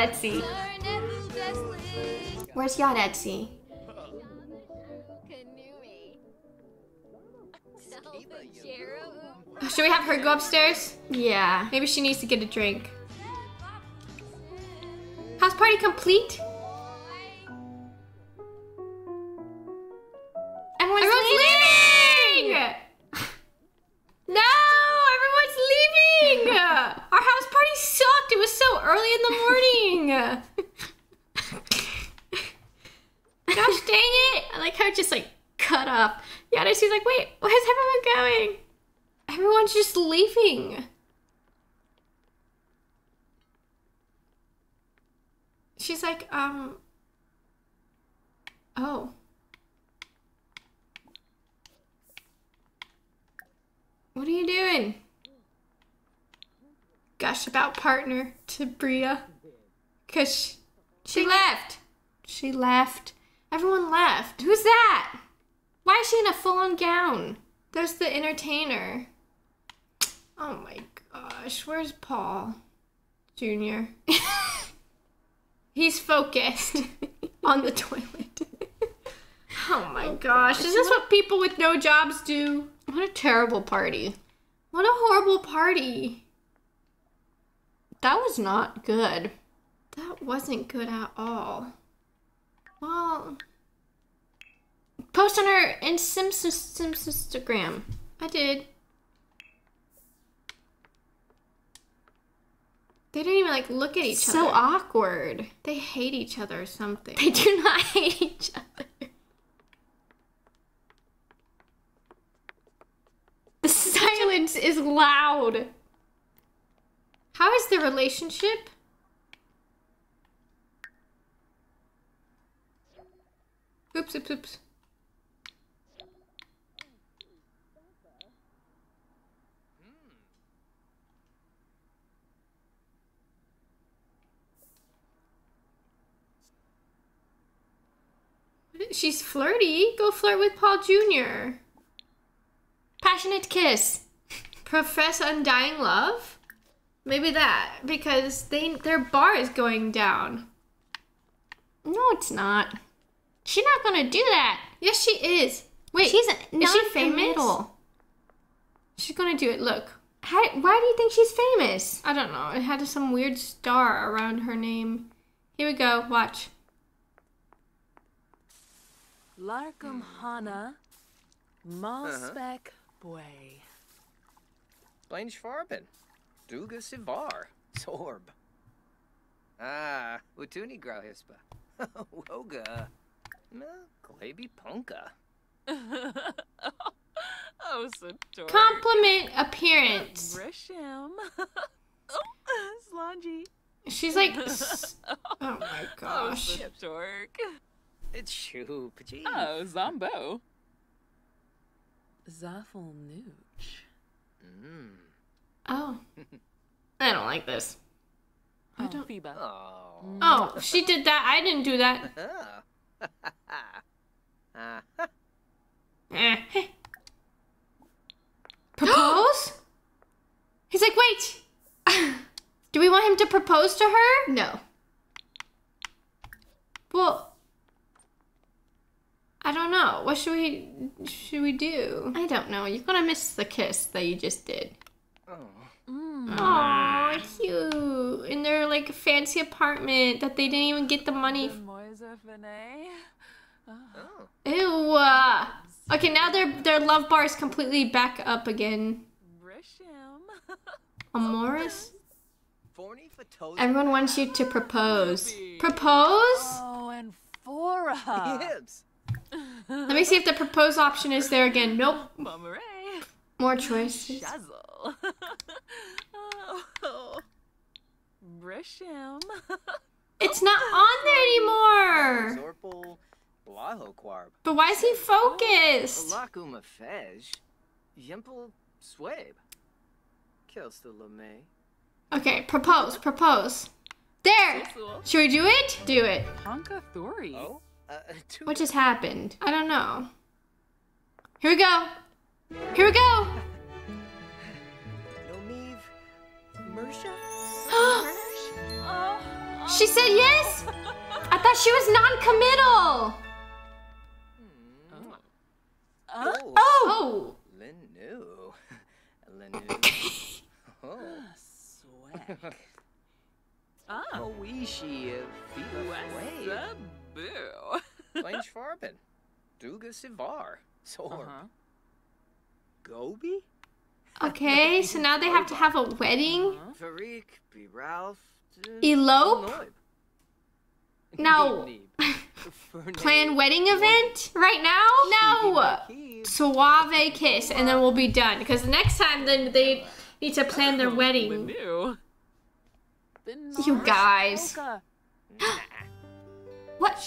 Yaretsi. Where's Yaretsi? Oh, should we have her go upstairs? Yeah. Maybe she needs to get a drink. House party complete? About partner to Bria. Cause she, she left. She left. Everyone left. Who's that? Why is she in a full-on gown? There's the entertainer. Oh my gosh, where's Paul Jr.? He's focused on the toilet. oh my oh gosh, is this what people with no jobs do? What a terrible party. What a horrible party. That was not good. That wasn't good at all. Well, post on her in Sims Instagram. I did. They didn't even like look at each So other. So awkward. They hate each other or something. They do not hate each other. The silence is loud. How is the relationship? Oops, oops, oops. She's flirty. Go flirt with Paul Jr. Passionate kiss. Profess undying love? Maybe that because they their bar is going down. No, it's not. She's not gonna do that. Yes, she is. Wait, She's is not she famous? committal. She's gonna do it. Look, How, why do you think she's famous? I don't know. It had some weird star around her name. Here we go. Watch. Larkum hmm. Hana. Malspec uh-huh. Boy. Blanche Farben. Duga Sivar. Sorb. Ah, Utuni Grauhispa. Woga. Glaby Punka. oh, Sator. Compliment appearance. Risham. oh, Slangy. She's like. s- oh my Oh, gosh. Satork. It's Shoop. Gee. Oh, Zombo. Zaffle Nooch. Mm. Oh. I don't like this. I Oh, don't. Phoeba. Oh. Oh, she did that. I didn't do that. Ah. Eh. Propose? He's like, wait. Do we want him to propose to her? No. Well, I don't know. What should we should we do? I don't know. You're gonna miss the kiss that you just did. Aw, cute. In their like fancy apartment that they didn't even get the money. f- Moisa Fene. Ew. uh. Okay, now their their love bar is completely back up again. Brisham. Amoris. Forney for toes. Everyone wants you to propose. Propose? Oh, and Fora. Let me see if the propose option is there again. Nope. More choices. Shazzle. oh. Brisham. It's not on there anymore. Zorpal. Blaho But why is he focused? Alakuma Fej. Yimpel Swabe. Okay, propose, propose. There. Should we do it? Do it. Honka Thori. Oh? Uh. What just happened? I don't know. Here we go. Here we go. Mersha? Oh. she said yes. I thought she was non-committal. Oh. Oh. Linu. Linu. Oh. Swag. Ah. Oishi of Viva Wave. Wessa Boo. Blanche Farben. Duga Sivar. Sor. Uh-huh. Gobi? Okay, so now they have to have a wedding. Farik. Be Ralph. Elope? No. Plan Plan wedding event right now? No. Suave kiss, and then we'll be done. Because the next time, then they need to plan their wedding. You guys. Polka. What?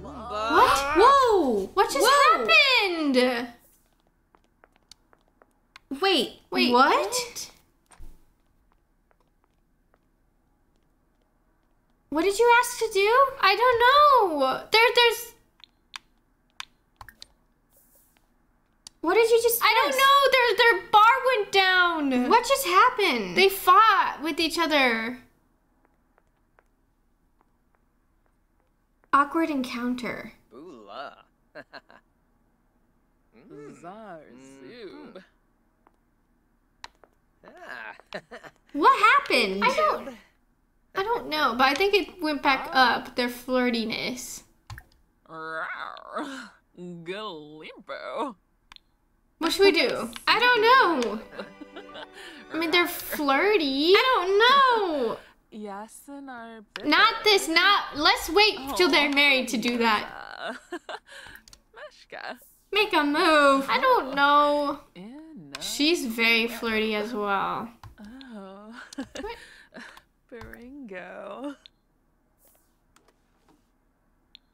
What? What? Whoa! What just Whoa. happened? Wait. Wait, What? What did you ask to do? I don't know. There, there's. What did you just? I don't know. Their their bar went down. What just happened? They fought with each other. Awkward encounter. Bula. Zar Zoob. Ah. what happened? I don't. I don't know, but I think it went back up. Their flirtiness. Galimbo. What should we do? I don't know. I mean, they're flirty. I don't know. Yasin Not this. Not. Let's wait till they're married to do that. Meshka. Make a move. I don't know. She's very flirty as well. Oh. Baringo.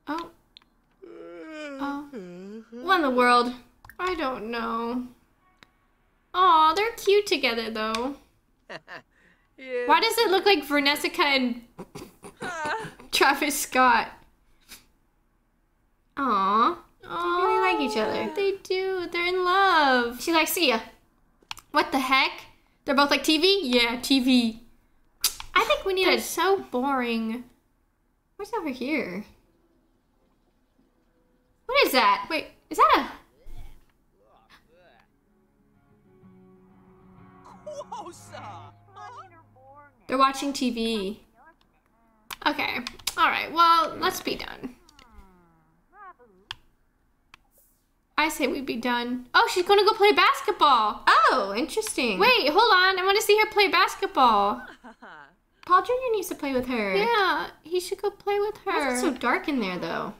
Oh. Oh. What in the world? I don't know. Aw, they're cute together though. yeah. Why does it look like Vernessica and Travis Scott? Aw. Oh they really like each other. They do. They're in love. She's like, see ya. What the heck? They're both like TV? Yeah, TV. I think we need a so boring. What's over here? What is that? Wait, is that a They're watching TV. Okay. All right. Well, let's be done. I say we'd be done. Oh, she's gonna go play basketball. Oh, interesting. Wait, hold on. I want to see her play basketball. Paul Jr. needs to play with her. Yeah, he should go play with her. Why is it so dark in there though?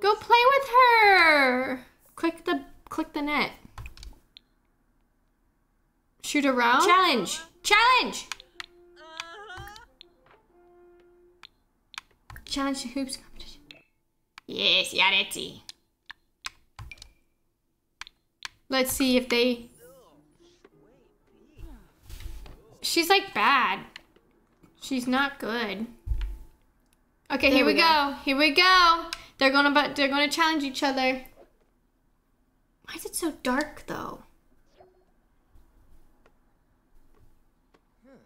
Go play with her. Click the click the net. Shoot around. Challenge. Challenge. Challenge the hoops competition. Yes, Yaretsi. Let's see if they. She's like bad. She's not good. Okay, here we we go. Here we go. They're gonna but they're gonna challenge each other. Why is it so dark though?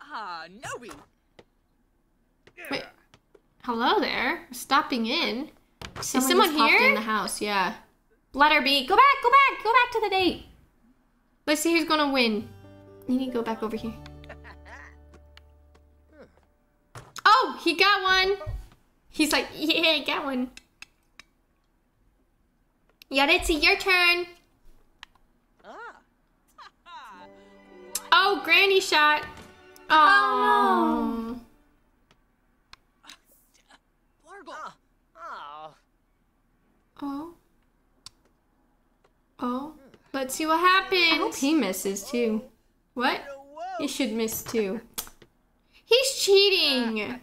Ah, Nobi. Wait. Hello there. Stopping in. Someone Is someone here? in the house, yeah. Let her be. Go back, go back, go back to the date. Let's see who's gonna win. You need to go back over here. Oh, he got one. He's like, yeah, I got one. Yaretsi, your turn. Ah. Oh, granny shot. Oh, Blargle. Oh. Oh. Oh. Let's see what happens. I hope happens. he misses too. What? He should miss too. He's cheating.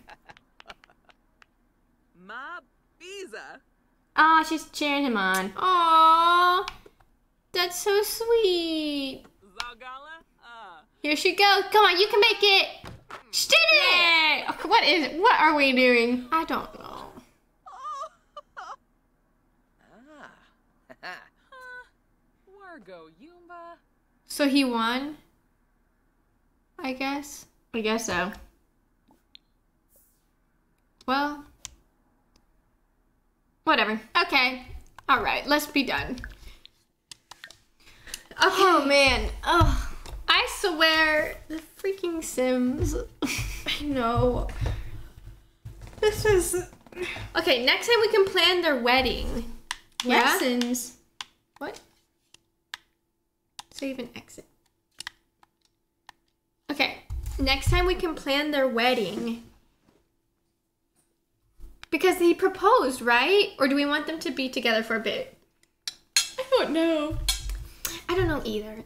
Ma Biza. Ah, she's cheering him on. Aww. That's so sweet. Zagala? Ah. Here she goes. Come on, you can make it. She did it. Okay, What is? What are we doing? I don't know. Ah. Wargo Yumba. So he won. I guess. I guess so. Well. Whatever. Okay. All right. Let's be done. Oh man. Oh, I swear, the freaking Sims. I know. This is Okay, next time we can plan their wedding. Yeah? lessons. What? Save and exit. Okay, next time we can plan their wedding. Because he proposed, right? Or do we want them to be together for a bit? I don't know. I don't know either.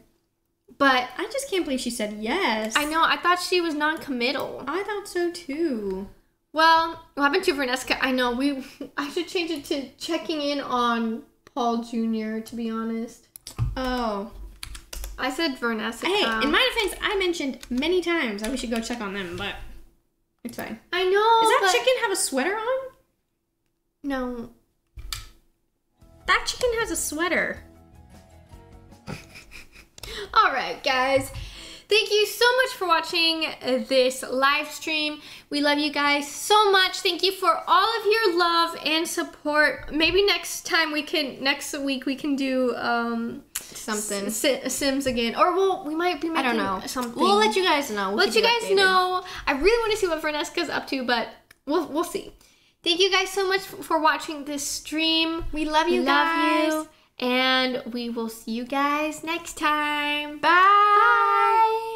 But I just can't believe she said yes. I know, I thought she was non committal. I thought so too. Well, what happened to Verneska? I know, we I should change it to checking in on Paul Jr., to be honest. Oh. I said Verneska. Hey, in my defense, I mentioned many times that we should go check on them, but it's fine. I know. Does that chicken have a sweater on? No. That chicken has a sweater. All right, guys. Thank you so much for watching this live stream. We love you guys so much. Thank you for all of your love and support. Maybe next time we can, next week we can do um Something. Si- Sims again, or we'll we might be I don't know. something. We'll let you guys know. We'll let you guys updated. know. I really want to see what Verneska's up to, but we'll we'll see. Thank you guys so much for watching this stream. We love you We guys. love you, and we will see you guys next time. Bye. Bye.